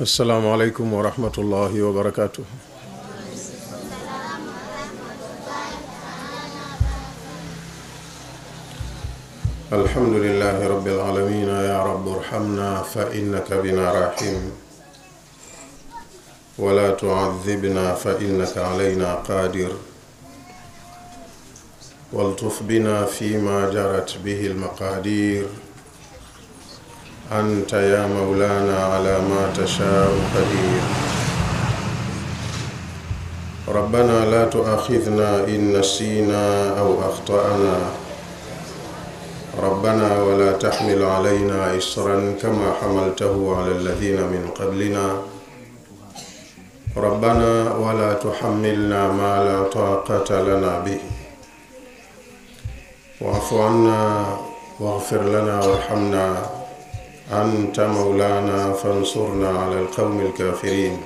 السلام عليكم ورحمة الله وبركاته. الحمد لله رب العالمين يا رب ارحمنا فإنك بنا راحم. ولا تعذبنا فإنك علينا قادر. والطف بنا فيما جرت به المقادير. أنت يا مولانا على ما تشاء قدير. ربنا لا تؤاخذنا إن نسينا أو أخطأنا. ربنا ولا تحمل علينا إصرا كما حملته على الذين من قبلنا. ربنا ولا تحملنا ما لا طاقة لنا به. واعف عنا واغفر لنا وارحمنا. أنت مولانا فانصرنا على القوم الكافرين.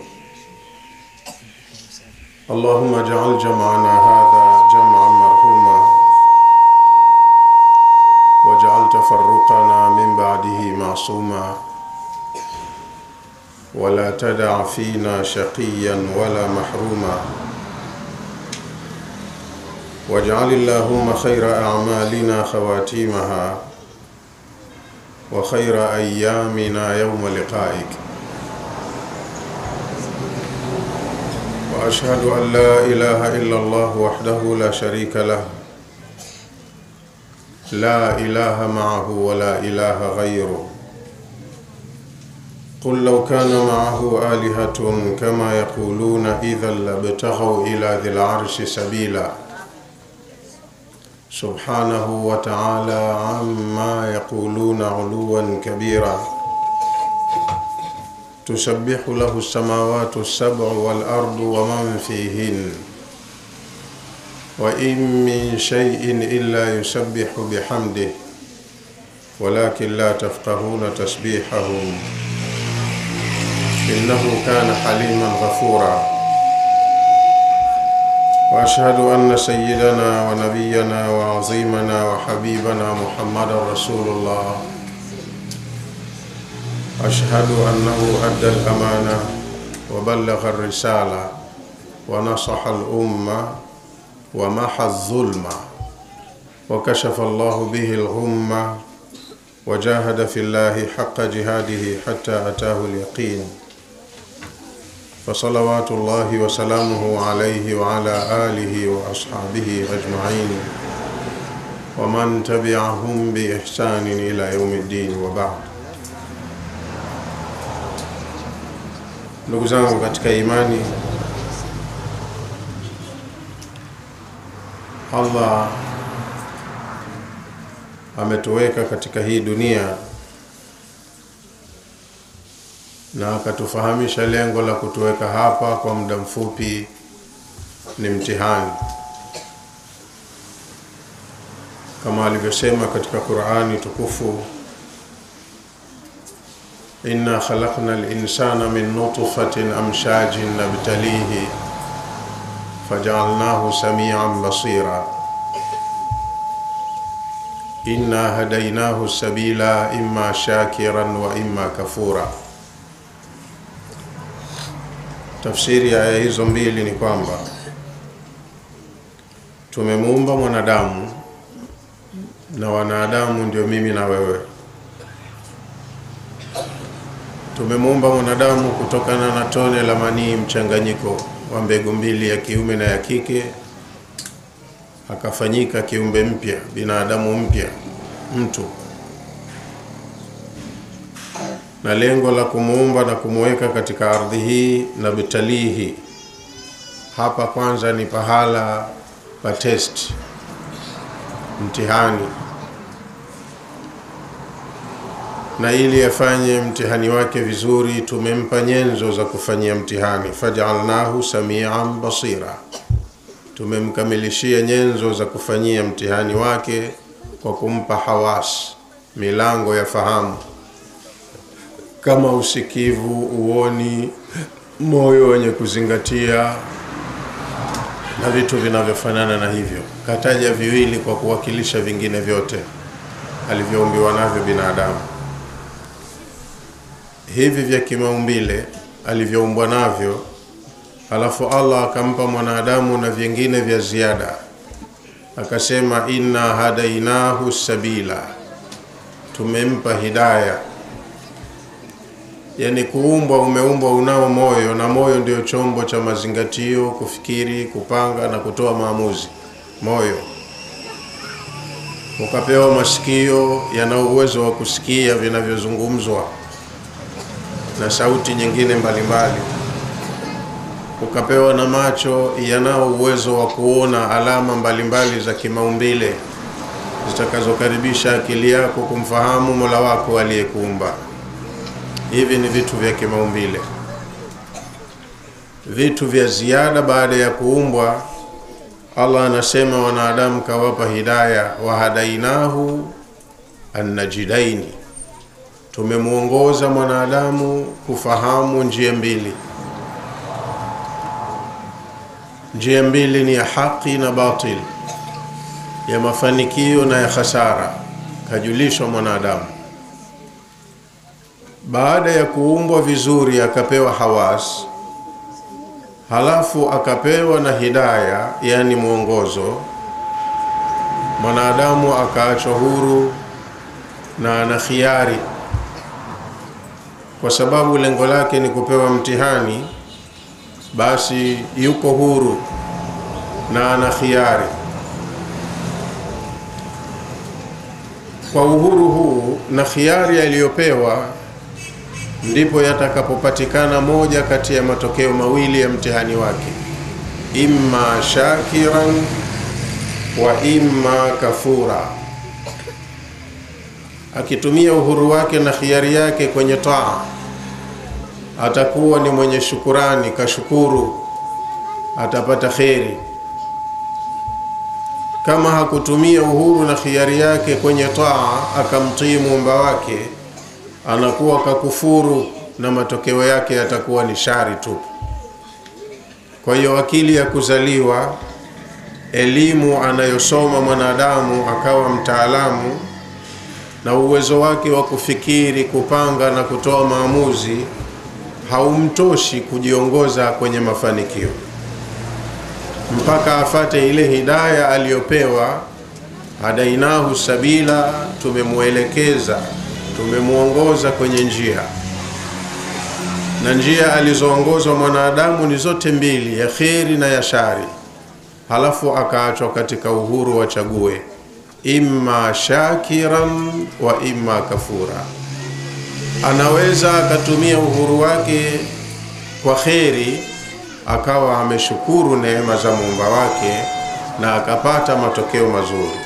اللهم اجعل جمعنا هذا جمعا مرحوما. واجعل تفرقنا من بعده معصوما. ولا تدع فينا شقيا ولا محروما. واجعل اللهم خير أعمالنا خواتيمها. وخير أيامنا يوم لقائك. وأشهد أن لا إله إلا الله وحده لا شريك له. لا إله معه ولا إله غيره. قل لو كان معه آلهة كما يقولون إذا لابتغوا إلى ذي العرش سبيلا. سبحانه وتعالى عما يقولون علوا كبيرا. تسبح له السماوات السبع والأرض ومن فيهن. وإن من شيء إلا يسبح بحمده ولكن لا تفقهون تسبيحهم إنه كان حليما غفورا. وأشهد أن سيدنا ونبينا وعظيمنا وحبيبنا محمدا رسول الله. أشهد أنه أدى الأمانة وبلغ الرسالة ونصح الأمة ومحى الظلم وكشف الله به الغمه وجاهد في الله حق جهاده حتى أتاه اليقين. فصلوات الله وسلامه عليه وعلى آله وأصحابه أجمعين ومن تبعهم بإحسان إلى يوم الدين وبعد ndugu zangu katika imani allah ametuweka katika hii dunia na akatufahamisha lengo la kutuweka hapa kwa muda mfupi ni mtihani, kama alivyosema katika Qur'ani tukufu, inna khalaqna al-insana min nutfatin amshajin nabtalihi faj'alnahu samian basira. Inna hadainahu sabila imma shakiran wa imma kafura Tafsiri ya aya hizo mbili ni kwamba tumemuumba mwanadamu na wanadamu ndio mimi na wewe. Tumemuumba mwanadamu kutokana na tone la manii mchanganyiko wa mbegu mbili ya kiume na ya kike, akafanyika kiumbe mpya, binadamu mpya, mtu na lengo la kumuumba na kumuweka katika ardhi hii na bitalihi hapa kwanza ni pahala pa test mtihani. Na ili afanye mtihani wake vizuri tumempa nyenzo za kufanyia mtihani. Fajalnahu samian basira. Tumemkamilishia nyenzo za kufanyia mtihani wake kwa kumpa hawas milango ya fahamu kama usikivu, uoni, moyo wenye kuzingatia na vitu vinavyofanana na hivyo. Kataja viwili kwa kuwakilisha vingine vyote alivyoumbiwa navyo binadamu. hivi vya kimaumbile alivyoumbwa navyo, alafu Allah akampa mwanadamu na vingine vya ziada, akasema inna hadainahu sabila, tumempa hidaya. Yani kuumbwa, umeumbwa unao moyo, na moyo ndio chombo cha mazingatio, kufikiri, kupanga na kutoa maamuzi. Moyo ukapewa masikio yana uwezo wa kusikia vinavyozungumzwa na sauti nyingine mbalimbali, ukapewa na macho yanao uwezo wa kuona alama mbalimbali za kimaumbile zitakazokaribisha akili yako kumfahamu Mola wako aliyekuumba. Hivi ni vitu vya kimaumbile. Vitu vya ziada baada ya kuumbwa, Allah anasema wanadamu kawapa hidaya, wahadainahu annajidaini, tumemwongoza mwanadamu kufahamu njia mbili. Njia mbili ni ya haki na batil, ya mafanikio na ya khasara, kajulishwa mwanadamu baada ya kuumbwa vizuri akapewa hawas, halafu akapewa na hidaya, yani mwongozo. Mwanadamu akaachwa huru na ana khiari, kwa sababu lengo lake ni kupewa mtihani, basi yuko huru na ana khiari. Kwa uhuru huu na khiari aliyopewa ndipo yatakapopatikana moja kati ya matokeo mawili ya mtihani wake, imma shakiran wa imma kafura. Akitumia uhuru wake na khiari yake kwenye taa, atakuwa ni mwenye shukurani, kashukuru, atapata kheri. Kama hakutumia uhuru na khiari yake kwenye taa, akamtii muumba wake anakuwa kakufuru na matokeo yake yatakuwa ni shari tu. Kwa hiyo akili ya kuzaliwa, elimu anayosoma mwanadamu akawa mtaalamu, na uwezo wake wa kufikiri, kupanga na kutoa maamuzi haumtoshi kujiongoza kwenye mafanikio, mpaka afate ile hidaya aliyopewa. Hadainahu sabila, tumemwelekeza tumemwongoza kwenye njia, na njia alizoongozwa mwanadamu ni zote mbili, ya kheri na ya shari. Halafu akaachwa katika uhuru wa chague, imma shakiran wa imma kafura. Anaweza akatumia uhuru wake kwa kheri, akawa ameshukuru neema za muumba wake na akapata matokeo mazuri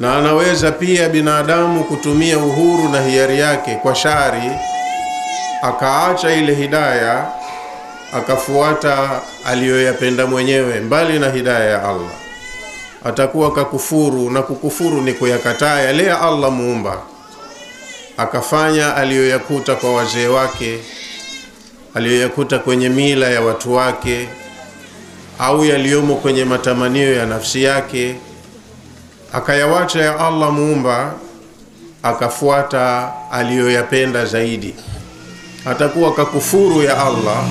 na anaweza pia binadamu kutumia uhuru na hiari yake kwa shari, akaacha ile hidaya akafuata aliyoyapenda mwenyewe mbali na hidaya ya Allah, atakuwa kakufuru. Na kukufuru ni kuyakataa yale ya Allah muumba, akafanya aliyoyakuta kwa wazee wake, aliyoyakuta kwenye mila ya watu wake, au yaliyomo kwenye matamanio ya nafsi yake akayawacha ya Allah muumba akafuata aliyoyapenda zaidi, atakuwa kakufuru ya Allah,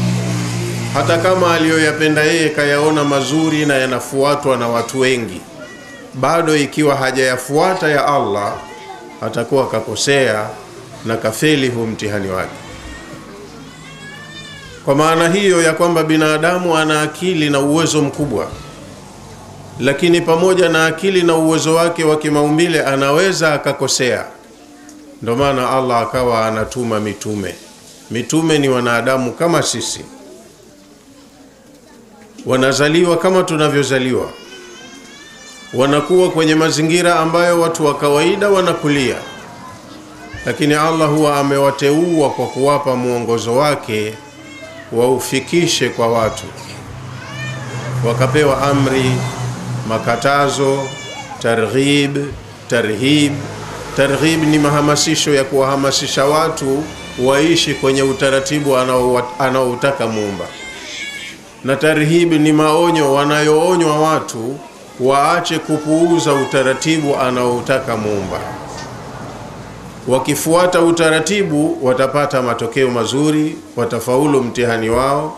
hata kama aliyoyapenda yeye kayaona mazuri na yanafuatwa na watu wengi, bado ikiwa hajayafuata ya Allah atakuwa kakosea na kafeli huu mtihani wake. Kwa maana hiyo ya kwamba binadamu ana akili na uwezo mkubwa lakini pamoja na akili na uwezo wake wa kimaumbile anaweza akakosea. Ndio maana Allah akawa anatuma mitume. Mitume ni wanadamu kama sisi, wanazaliwa kama tunavyozaliwa, wanakuwa kwenye mazingira ambayo watu wa kawaida wanakulia, lakini Allah huwa amewateua kwa kuwapa mwongozo wake waufikishe kwa watu, wakapewa amri makatazo, targhib, tarhib. Targhib ni mahamasisho ya kuwahamasisha watu waishi kwenye utaratibu anaoutaka muumba, na tarhib ni maonyo wanayoonywa watu waache kupuuza utaratibu anaoutaka muumba. wakifuata utaratibu watapata matokeo mazuri, watafaulu mtihani wao.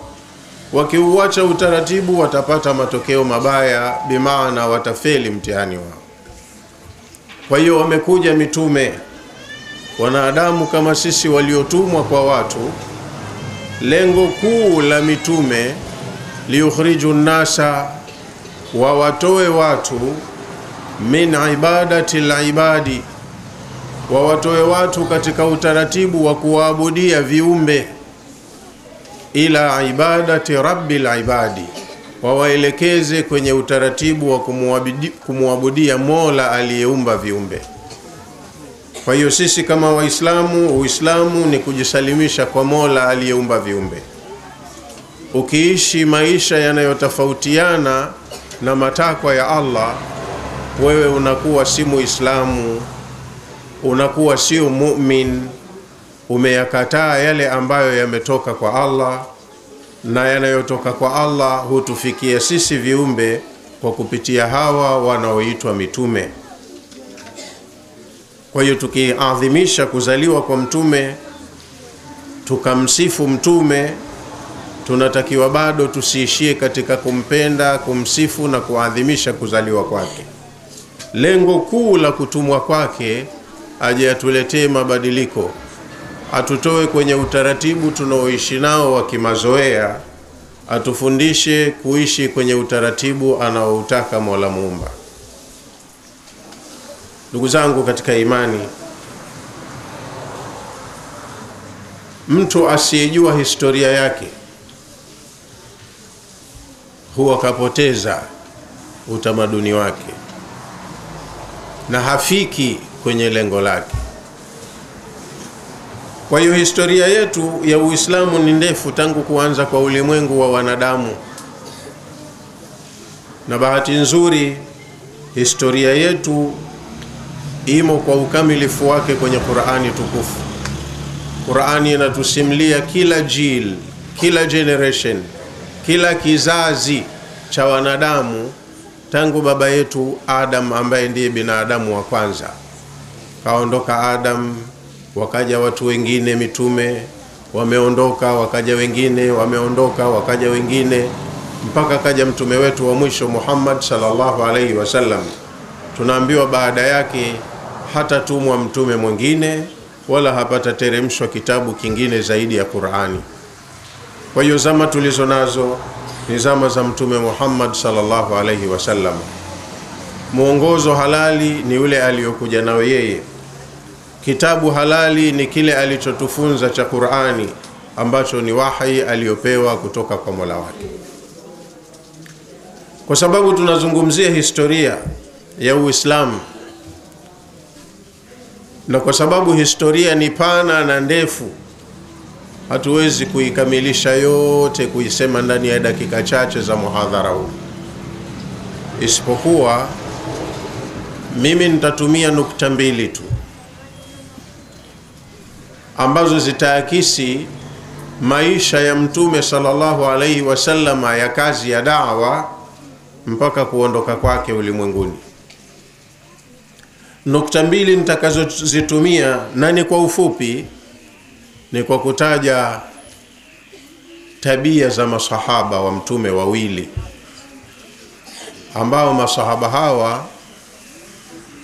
Wakiuacha utaratibu watapata matokeo mabaya, bimaana watafeli mtihani wao. Kwa hiyo wamekuja mitume, wanadamu kama sisi, waliotumwa kwa watu. Lengo kuu la mitume liukhriju nnasa, wawatoe watu min ibadati libadi, wawatoe watu katika utaratibu wa kuwaabudia viumbe, ila ibadati rabbil ibadi, wawaelekeze kwenye utaratibu wa kumwabudia Mola aliyeumba viumbe. Kwa hiyo sisi kama Waislamu, Uislamu ni kujisalimisha kwa Mola aliyeumba viumbe. Ukiishi maisha yanayotofautiana na matakwa ya Allah, wewe unakuwa si Muislamu, unakuwa sio mumin, umeyakataa yale ambayo yametoka kwa Allah, na yanayotoka kwa Allah hutufikia sisi viumbe kwa kupitia hawa wanaoitwa mitume. Kwa hiyo tukiadhimisha kuzaliwa kwa mtume, tukamsifu mtume, tunatakiwa bado tusiishie katika kumpenda, kumsifu na kuadhimisha kuzaliwa kwake. Lengo kuu la kutumwa kwake aje atuletee mabadiliko, atutoe kwenye utaratibu tunaoishi nao wa kimazoea, atufundishe kuishi kwenye utaratibu anaoutaka Mola Muumba. Ndugu zangu katika imani, mtu asiyejua historia yake huwa kapoteza utamaduni wake na hafiki kwenye lengo lake. Kwa hiyo historia yetu ya Uislamu ni ndefu tangu kuanza kwa ulimwengu wa wanadamu, na bahati nzuri historia yetu imo kwa ukamilifu wake kwenye Qur'ani tukufu. Qur'ani inatusimulia kila jil, kila generation, kila kizazi cha wanadamu tangu baba yetu Adam ambaye ndiye binadamu wa kwanza. Kaondoka Adam, wakaja watu wengine mitume, wameondoka, wakaja wengine, wameondoka, wakaja wengine, mpaka kaja mtume wetu wa mwisho Muhammad sallallahu alaihi wasallam. Tunaambiwa baada yake hatatumwa mtume mwingine wala hapatateremshwa kitabu kingine zaidi ya Qur'ani. Kwa hiyo zama tulizo nazo ni zama za Mtume Muhammad sallallahu alaihi wasallam. Mwongozo halali ni ule aliyokuja nao yeye. Kitabu halali ni kile alichotufunza cha Qur'ani ambacho ni wahi aliyopewa kutoka kwa Mola wake. Kwa sababu tunazungumzia historia ya Uislamu na kwa sababu historia ni pana na ndefu, hatuwezi kuikamilisha yote kuisema ndani ya dakika chache za muhadhara huu, isipokuwa mimi nitatumia nukta mbili tu ambazo zitaakisi maisha ya Mtume sallallahu alaihi wasallama ya kazi ya dawa mpaka kuondoka kwake ulimwenguni. Nukta mbili nitakazozitumia na ni kwa ufupi, ni kwa kutaja tabia za masahaba wa mtume wawili, ambao masahaba hawa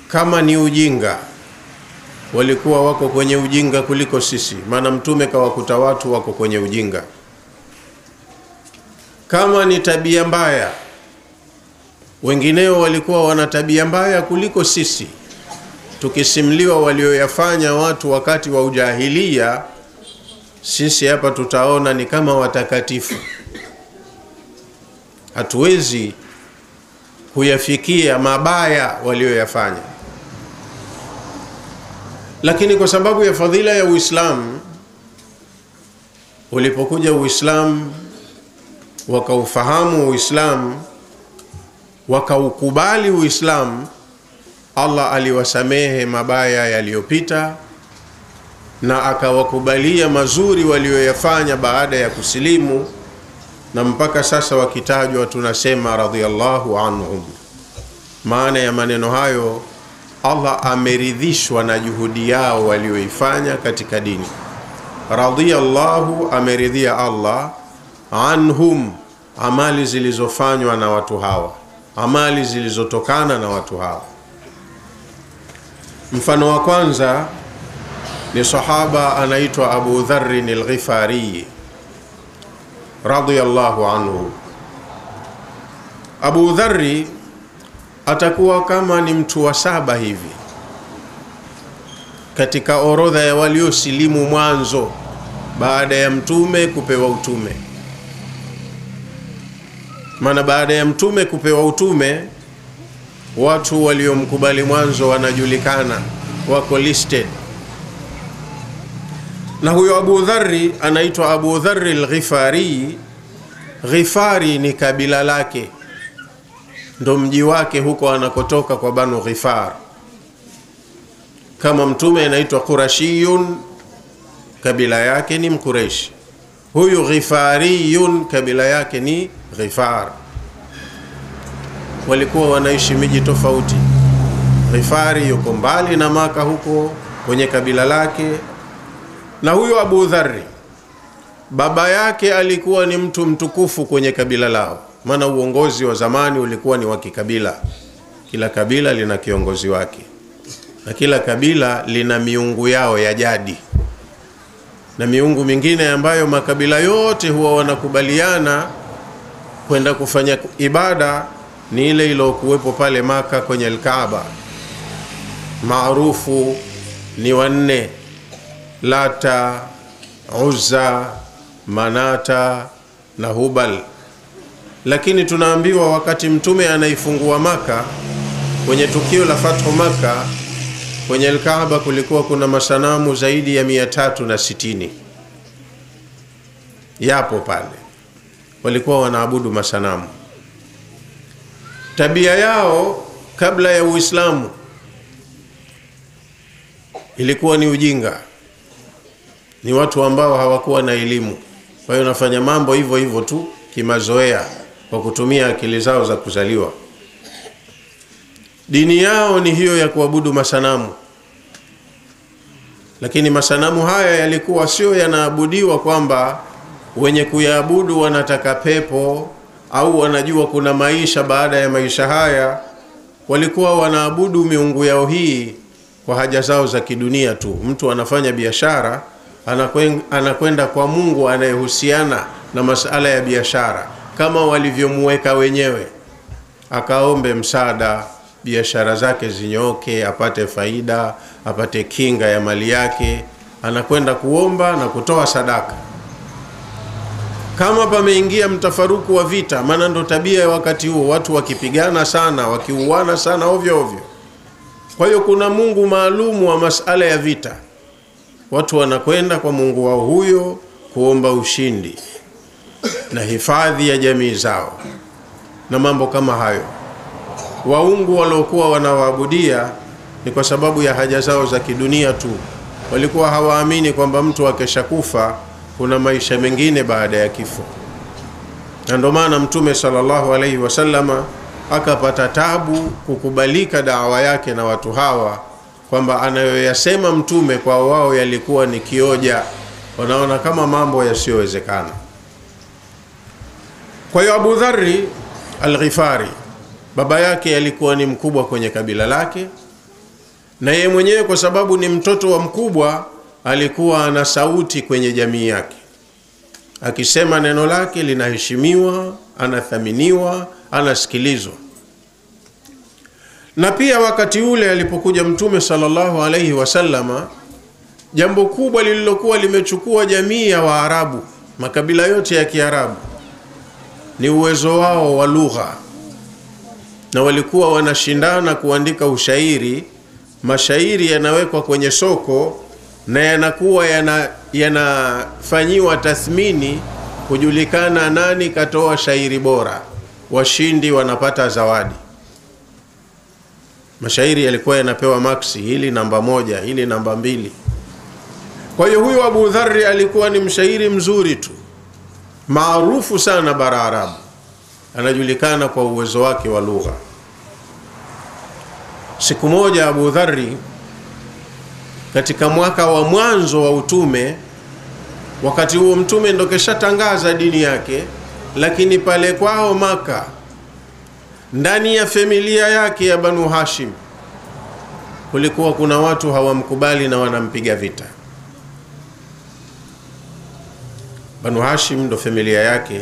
kama ni ujinga walikuwa wako kwenye ujinga kuliko sisi, maana mtume kawakuta watu wako kwenye ujinga. Kama ni tabia mbaya, wengineo walikuwa wana tabia mbaya kuliko sisi tukisimliwa walioyafanya watu wakati wa ujahilia, sisi hapa tutaona ni kama watakatifu. Hatuwezi kuyafikia mabaya walioyafanya, lakini kwa sababu ya fadhila ya Uislamu, ulipokuja Uislamu wakaufahamu Uislamu, wakaukubali Uislamu, Allah aliwasamehe mabaya yaliyopita na akawakubalia mazuri walioyafanya baada ya kusilimu, na mpaka sasa wakitajwa tunasema radiallahu anhum. Maana ya maneno hayo, Allah ameridhishwa na juhudi yao walioifanya katika dini. Radhiyallahu, ameridhia Allah anhum, amali zilizofanywa na watu hawa, amali zilizotokana na watu hawa. Mfano wa kwanza ni sahaba anaitwa Abu Dharrin al-Ghifari radhiyallahu anhu. Abu Dharri atakuwa kama ni mtu wa saba hivi katika orodha ya waliosilimu mwanzo baada ya mtume kupewa utume. Maana baada ya mtume kupewa utume, watu waliomkubali mwanzo wanajulikana, wako listed. Na huyo Abu Dharri anaitwa Abu Dharri al-Ghifari. Ghifari ni kabila lake ndo mji wake huko anakotoka kwa Banu Ghifar. Kama mtume anaitwa Qurashiyun, kabila yake ni Mkureshi. Huyu Ghifariyun, kabila yake ni Ghifar. Walikuwa wanaishi miji tofauti. Ghifari yuko mbali na Maka huko kwenye kabila lake, na huyu Abu Dharri baba yake alikuwa ni mtu mtukufu kwenye kabila lao maana uongozi wa zamani ulikuwa ni wa kikabila. Kila kabila lina kiongozi wake na kila kabila lina miungu yao ya jadi na miungu mingine ambayo makabila yote huwa wanakubaliana kwenda kufanya ibada ni ile iliyokuwepo pale Maka kwenye Alkaaba. Maarufu ni wanne: Lata, uza Manata na Hubal lakini tunaambiwa wakati mtume anaifungua Maka kwenye tukio la fathu Maka kwenye Alkaaba kulikuwa kuna masanamu zaidi ya mia tatu na sitini. Yapo pale, walikuwa wanaabudu masanamu. Tabia yao kabla ya Uislamu ilikuwa ni ujinga, ni watu ambao hawakuwa na elimu, kwa hiyo wanafanya mambo hivyo hivyo tu kimazoea kwa kutumia akili zao za kuzaliwa. Dini yao ni hiyo ya kuabudu masanamu, lakini masanamu haya yalikuwa sio yanaabudiwa kwamba wenye kuyaabudu wanataka pepo au wanajua kuna maisha baada ya maisha haya. Walikuwa wanaabudu miungu yao hii kwa haja zao za kidunia tu. Mtu anafanya biashara, anakwenda kwa Mungu anayehusiana na masala ya biashara kama walivyomuweka wenyewe, akaombe msaada, biashara zake zinyoke, apate faida, apate kinga ya mali yake. Anakwenda kuomba na kutoa sadaka. Kama pameingia mtafaruku wa vita, maana ndo tabia ya wakati huo, watu wakipigana sana, wakiuana sana ovyo ovyo. Kwa hiyo kuna Mungu maalumu wa masala ya vita, watu wanakwenda kwa Mungu wao huyo kuomba ushindi na hifadhi ya jamii zao na mambo kama hayo. Waungu waliokuwa wanawaabudia ni kwa sababu ya haja zao za kidunia tu. Walikuwa hawaamini kwamba mtu akishakufa kuna maisha mengine baada ya kifo, na ndio maana Mtume sallallahu alaihi wasallama akapata tabu kukubalika dawa yake na watu hawa, kwamba anayoyasema Mtume kwa wao yalikuwa ni kioja, wanaona kama mambo yasiyowezekana. Kwa hiyo Abu Dharri Al-Ghifari baba yake alikuwa ni mkubwa kwenye kabila lake, na yeye mwenyewe kwa sababu ni mtoto wa mkubwa alikuwa ana sauti kwenye jamii yake, akisema neno lake linaheshimiwa, anathaminiwa, anasikilizwa. Na pia wakati ule alipokuja Mtume sallallahu alaihi wasallama, jambo kubwa lililokuwa limechukua jamii ya Waarabu, makabila yote ya Kiarabu ni uwezo wao wa lugha, na walikuwa wanashindana kuandika ushairi. Mashairi yanawekwa kwenye soko na yanakuwa yanafanyiwa yana tathmini kujulikana nani katoa shairi bora, washindi wanapata zawadi. Mashairi yalikuwa yanapewa maksi, hili namba moja, hili namba mbili. Kwa hiyo huyu Abu Dharri alikuwa ni mshairi mzuri tu maarufu sana bara Arabu, anajulikana kwa uwezo wake wa lugha. siku moja abu Dharri katika mwaka wa mwanzo wa utume wakati huo mtume ndo keshatangaza dini yake lakini pale kwao maka ndani ya familia yake ya banu hashim kulikuwa kuna watu hawamkubali na wanampiga vita banu hashim ndo familia yake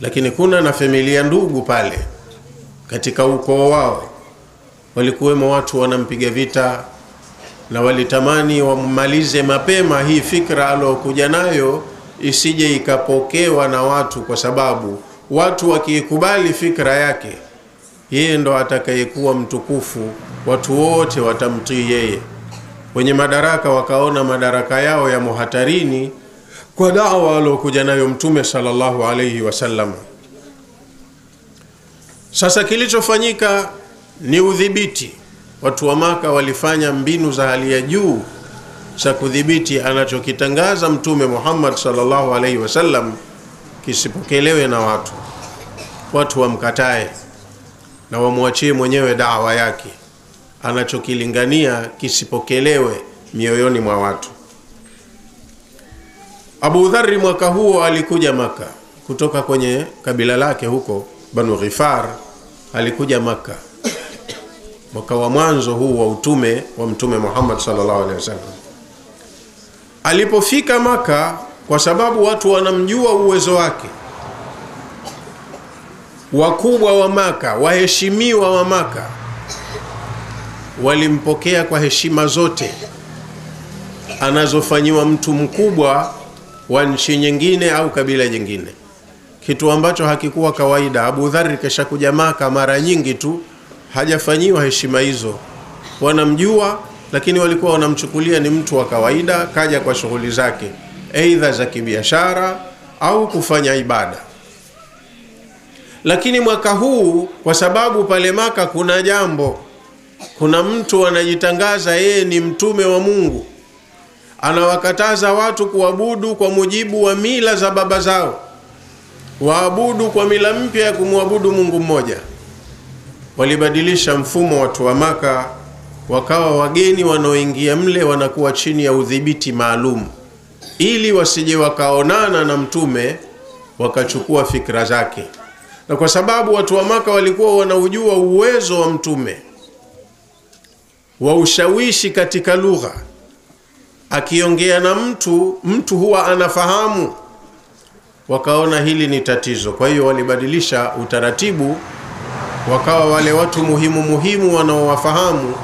lakini kuna na familia ndugu pale katika ukoo wao. Walikuwemo watu wanampiga vita na walitamani wammalize mapema hii fikra aliokuja nayo isije ikapokewa na watu kwa sababu watu wakiikubali fikra yake yeye ndo atakayekuwa mtukufu watu wote watamtii yeye. Wenye madaraka wakaona madaraka yao yamo hatarini kwa dawa aliokuja nayo mtume sallallahu alaihi wasallam sasa kilichofanyika ni udhibiti. Watu wa maka walifanya mbinu za hali ya juu za kudhibiti anachokitangaza mtume muhammad sallallahu alaihi wasallam kisipokelewe na watu. Watu wamkatae na wamwachie mwenyewe dawa yake. Anachokilingania kisipokelewe mioyoni mwa watu abu Dharri mwaka huo alikuja maka kutoka kwenye kabila lake huko banu ghifar alikuja maka mwaka wa mwanzo huu wa utume wa mtume muhammad sallallahu alaihi wasallam. Alipofika maka kwa sababu watu wanamjua uwezo wake wakubwa wa maka waheshimiwa wa maka walimpokea kwa heshima zote anazofanyiwa mtu mkubwa wa nchi nyingine au kabila jingine. Kitu ambacho hakikuwa kawaida abu dhari keshakuja maka mara nyingi tu hajafanyiwa heshima hizo. Wanamjua lakini walikuwa wanamchukulia ni mtu wa kawaida kaja kwa shughuli zake eidha za kibiashara au kufanya ibada. Lakini mwaka huu kwa sababu pale maka kuna jambo kuna mtu anajitangaza yeye ni mtume wa mungu anawakataza watu kuabudu kwa mujibu wa mila za baba zao. Waabudu kwa mila mpya ya kumwabudu mungu mmoja. Walibadilisha mfumo watu wa maka wakawa wageni wanaoingia mle wanakuwa chini ya udhibiti maalum. Ili wasije wakaonana na mtume wakachukua fikra zake. Na kwa sababu watu wa maka walikuwa wanaujua uwezo wa mtume wa ushawishi katika lugha akiongea na mtu mtu huwa anafahamu. Wakaona hili ni tatizo. Kwa hiyo walibadilisha utaratibu wakawa wale watu muhimu muhimu wanaowafahamu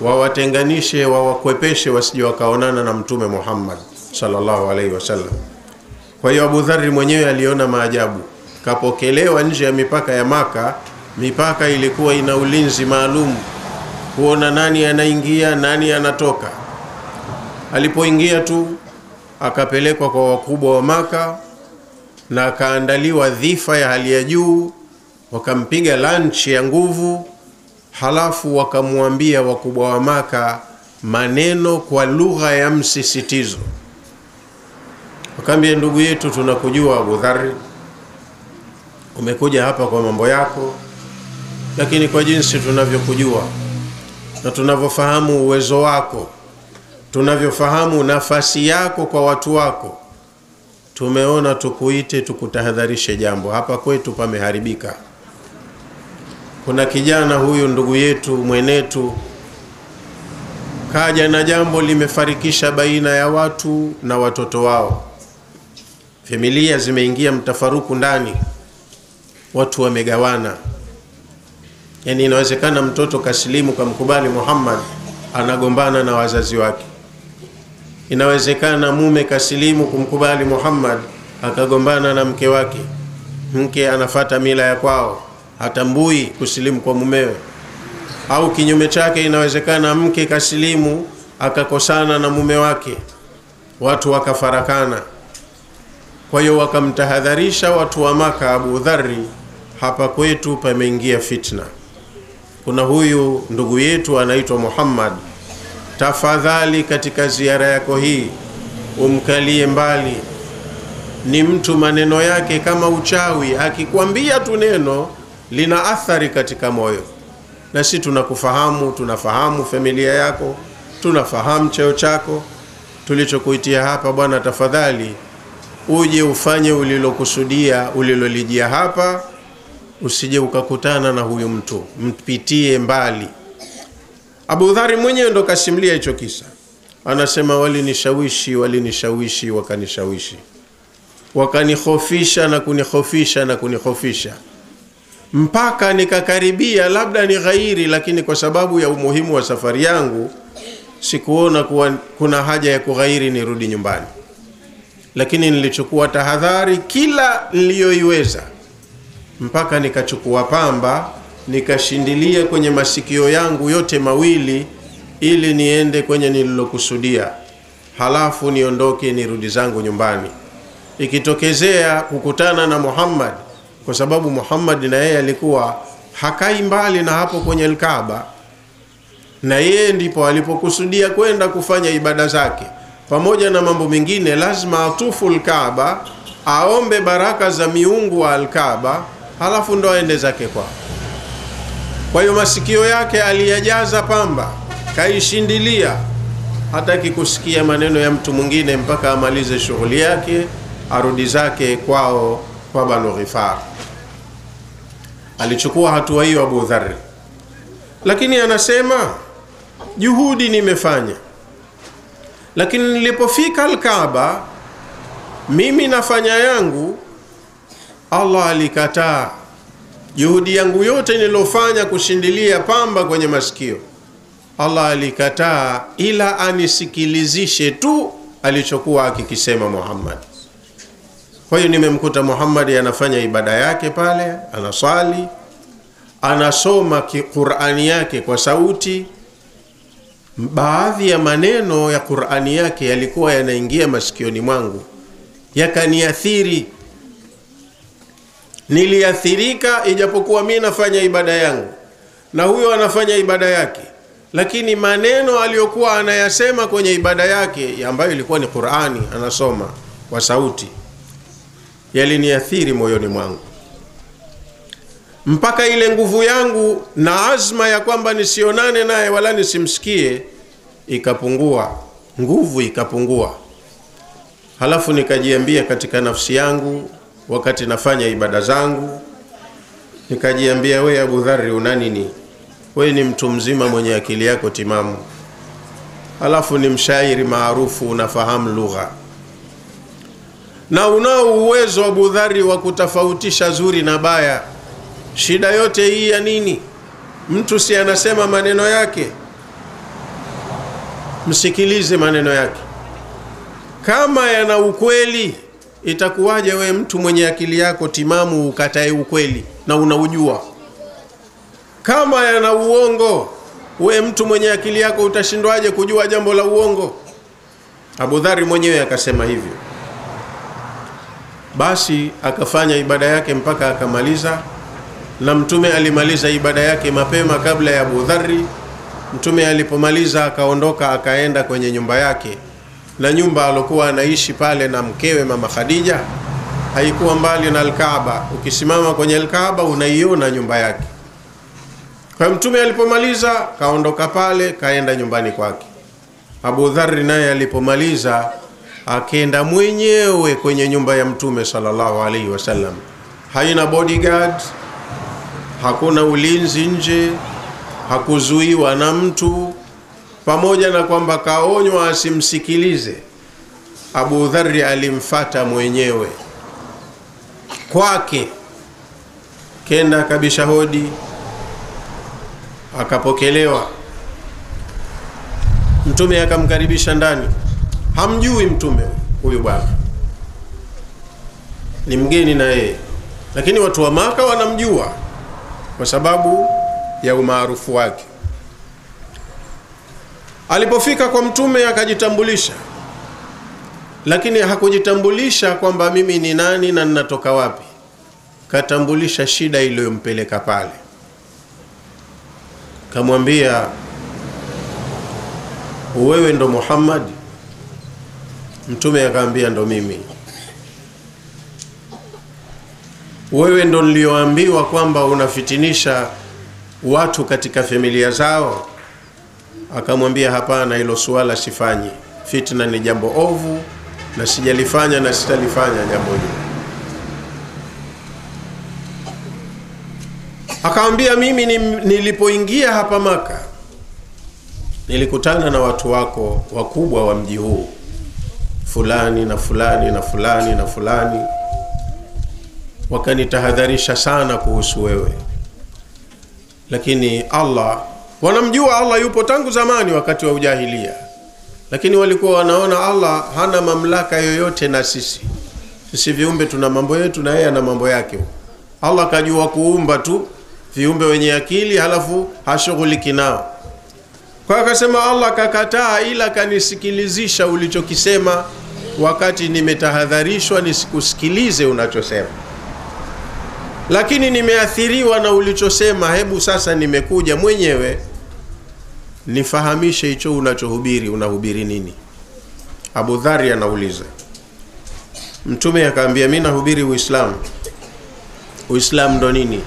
wawatenganishe wawakwepeshe wasije wakaonana na mtume muhammad sallallahu alaihi wasallam. Kwa hiyo abu dhari mwenyewe aliona maajabu. Kapokelewa nje ya mipaka ya maka mipaka ilikuwa ina ulinzi maalum. Kuona nani anaingia nani anatoka alipoingia tu akapelekwa kwa wakubwa wa maka na akaandaliwa dhifa ya hali ya juu wakampiga lunch ya nguvu halafu wakamwambia wakubwa wa maka maneno kwa lugha ya msisitizo. Wakaambia ndugu yetu tunakujua abu dhari umekuja hapa kwa mambo yako lakini kwa jinsi tunavyokujua na tunavyofahamu uwezo wako tunavyofahamu nafasi yako kwa watu wako tumeona tukuite tukutahadharishe jambo. Hapa kwetu pameharibika. Kuna kijana huyu ndugu yetu mwenetu kaja na jambo limefarikisha baina ya watu na watoto wao. Familia zimeingia mtafaruku ndani. Watu wamegawana. Yani inawezekana mtoto kasilimu kamkubali muhammad anagombana na wazazi wake inawezekana mume kasilimu kumkubali muhammad akagombana na mke wake. Mke anafata mila ya kwao hatambui kusilimu kwa mumewe. Au kinyume chake inawezekana mke kasilimu akakosana na mume wake. Watu wakafarakana. Kwa hiyo wakamtahadharisha watu wa maka abu Dharri, hapa kwetu pameingia fitna. Kuna huyu ndugu yetu anaitwa muhammad tafadhali katika ziara yako hii umkalie mbali. Ni mtu maneno yake kama uchawi akikwambia tu neno lina athari katika moyo. Na si tunakufahamu tunafahamu familia yako tunafahamu cheo chako. Tulichokuitia hapa bwana tafadhali uje ufanye ulilokusudia ulilolijia hapa. Usije ukakutana na huyu mtu. Mpitie mbali abu dhari mwenyewe ndo kasimlia hicho kisa. Anasema walinishawishi walinishawishi wakanishawishi. Wakanihofisha na kunihofisha na kunihofisha mpaka nikakaribia labda ni ghairi lakini kwa sababu ya umuhimu wa safari yangu sikuona kuwa kuna haja ya kughairi nirudi nyumbani. Lakini nilichukua tahadhari kila niliyoiweza. Mpaka nikachukua pamba nikashindilia kwenye masikio yangu yote mawili ili niende kwenye nililokusudia halafu niondoke nirudi zangu nyumbani ikitokezea kukutana na muhammad kwa sababu muhammad na yeye alikuwa hakai mbali na hapo kwenye Alkaaba, na yeye ndipo alipokusudia kwenda kufanya ibada zake. Pamoja na mambo mengine, lazima atufu Alkaaba, aombe baraka za miungu wa Alkaaba, halafu ndo aende zake kwao. Kwa hiyo masikio yake aliyajaza pamba, kaishindilia, hataki kusikia maneno ya mtu mwingine mpaka amalize shughuli yake, arudi zake kwao kwa Banu Ghifar. Alichukua hatua hiyo Abu Dharr, lakini anasema juhudi nimefanya, lakini nilipofika Alkaaba mimi nafanya yangu, Allah alikataa juhudi yangu yote nilofanya kushindilia pamba kwenye masikio, Allah alikataa, ila anisikilizishe tu alichokuwa akikisema Muhammad. Kwa hiyo nimemkuta Muhammad anafanya ibada yake pale, anaswali, anasoma Qur'ani yake kwa sauti. Baadhi ya maneno ya Qur'ani yake yalikuwa yanaingia masikioni mwangu, yakaniathiri niliathirika, ijapokuwa mi nafanya ibada yangu. Na huyo anafanya ibada yake, lakini maneno aliyokuwa anayasema kwenye ibada yake ambayo ilikuwa ni Qur'ani, anasoma kwa sauti, yaliniathiri moyoni mwangu. Mpaka ile nguvu yangu na azma ya kwamba nisionane naye wala nisimsikie ikapungua, nguvu ikapungua. Halafu nikajiambia katika nafsi yangu wakati nafanya ibada zangu, nikajiambia, we Abu Dharri, una nini? We ni mtu mzima mwenye akili yako timamu, alafu ni mshairi maarufu, unafahamu lugha na unao uwezo Abu Dharri wa kutofautisha zuri na baya. Shida yote hii ya nini? Mtu si anasema maneno yake, msikilize maneno yake. Kama yana ukweli, itakuwaje we mtu mwenye akili yako timamu ukatae ukweli na unaujua? Kama yana uongo, we mtu mwenye akili yako utashindwaje kujua jambo la uongo? Abu Dhari mwenyewe akasema hivyo. Basi akafanya ibada yake mpaka akamaliza, na Mtume alimaliza ibada yake mapema kabla ya Abu dhari Mtume alipomaliza akaondoka, akaenda kwenye nyumba yake, na nyumba alokuwa anaishi pale na mkewe Mama Khadija haikuwa mbali na Alkaaba. Ukisimama kwenye Alkaaba unaiona nyumba yake. Kwa Mtume alipomaliza kaondoka pale, kaenda nyumbani kwake. Abu Dharri naye alipomaliza akenda mwenyewe kwenye nyumba ya Mtume sallallahu alaihi wasallam. Haina bodyguard, hakuna ulinzi nje, hakuzuiwa na mtu, pamoja na kwamba kaonywa asimsikilize. Abu Dharri alimfata mwenyewe kwake, kenda kabisha hodi, akapokelewa. Mtume akamkaribisha ndani hamjui mtume huyu bwana ni mgeni na yeye, lakini watu wa Maka wanamjua kwa sababu ya umaarufu wake. Alipofika kwa mtume akajitambulisha, lakini hakujitambulisha kwamba mimi ni nani na ninatoka wapi. Katambulisha shida iliyompeleka pale, kamwambia wewe ndo Muhammad? Mtume akaambia ndo mimi. Wewe ndo nilioambiwa kwamba unafitinisha watu katika familia zao akamwambia hapana hilo suala sifanyi. Fitna ni jambo ovu na sijalifanya na sitalifanya jambo hilo. Akamwambia mimi nilipoingia hapa maka nilikutana na watu wako wakubwa wa mji huu. Fulani na fulani na fulani na fulani. Wakanitahadharisha sana kuhusu wewe. Lakini allah wanamjua allah yupo tangu zamani wakati wa ujahilia. Lakini walikuwa wanaona allah hana mamlaka yoyote na sisi. Sisi viumbe tuna mambo yetu na yeye ana mambo yake. Allah kajua kuumba tu viumbe wenye akili halafu hashughuliki nao. Kwa akasema allah kakataa ila kanisikilizisha ulichokisema. Wakati nimetahadharishwa nisikusikilize unachosema lakini nimeathiriwa na ulichosema hebu sasa nimekuja mwenyewe nifahamishe hicho unachohubiri unahubiri nini? Abu dhari anauliza. Mtume akaambia mi nahubiri uislamu. Uislamu ndo nini?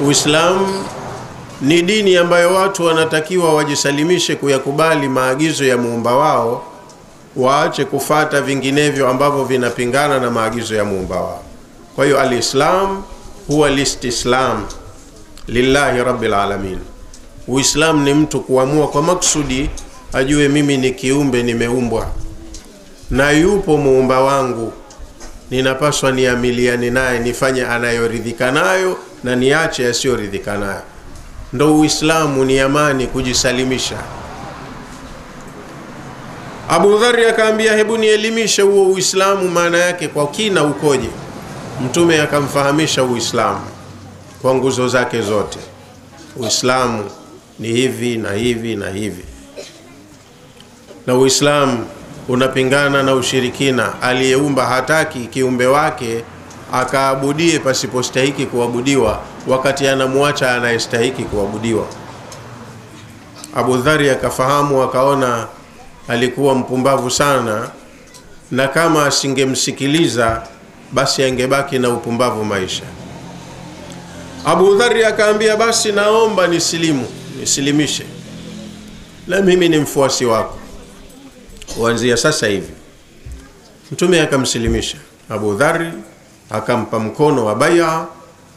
Uislamu ni dini ambayo watu wanatakiwa wajisalimishe kuyakubali maagizo ya muumba wao waache kufata vinginevyo ambavyo vinapingana na maagizo ya muumba wao kwa hiyo alislam huwa listislam lillahi rabbil alamin. Uislam ni mtu kuamua kwa maksudi ajue mimi ni kiumbe nimeumbwa. Na yupo muumba wangu. Ninapaswa niamiliane naye nifanye anayoridhika nayo na niache yasiyoridhika nayo. Ndo uislamu ni amani kujisalimisha. Abu dhari akaambia hebu nielimishe huo uislamu maana yake kwa kina ukoje mtume akamfahamisha uislamu kwa nguzo zake zote. Uislamu ni hivi na hivi na hivi. Na uislamu unapingana na ushirikina. Aliyeumba hataki kiumbe wake akaabudie pasipostahiki kuabudiwa wakati anamwacha anayestahiki kuabudiwa. Abu dhari akafahamu akaona alikuwa mpumbavu sana na kama asingemsikiliza basi angebaki na upumbavu maisha. Abu dhari akaambia basi naomba nisilimu nisilimishe. Na mimi ni mfuasi wako. Kuanzia sasa hivi mtume akamsilimisha. Abu dhari akampa mkono wa baia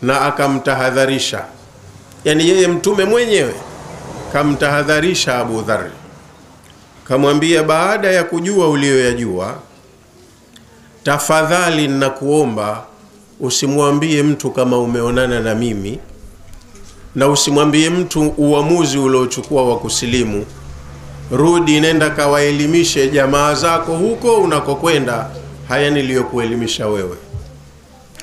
na akamtahadharisha. Yani yeye mtume mwenyewe kamtahadharisha abu dhari kamwambia baada ya kujua uliyoyajua tafadhali nakuomba usimwambie mtu kama umeonana na mimi na usimwambie mtu uamuzi uliochukua wa kusilimu. Rudi nenda kawaelimishe jamaa zako huko unakokwenda. Haya niliyokuelimisha wewe.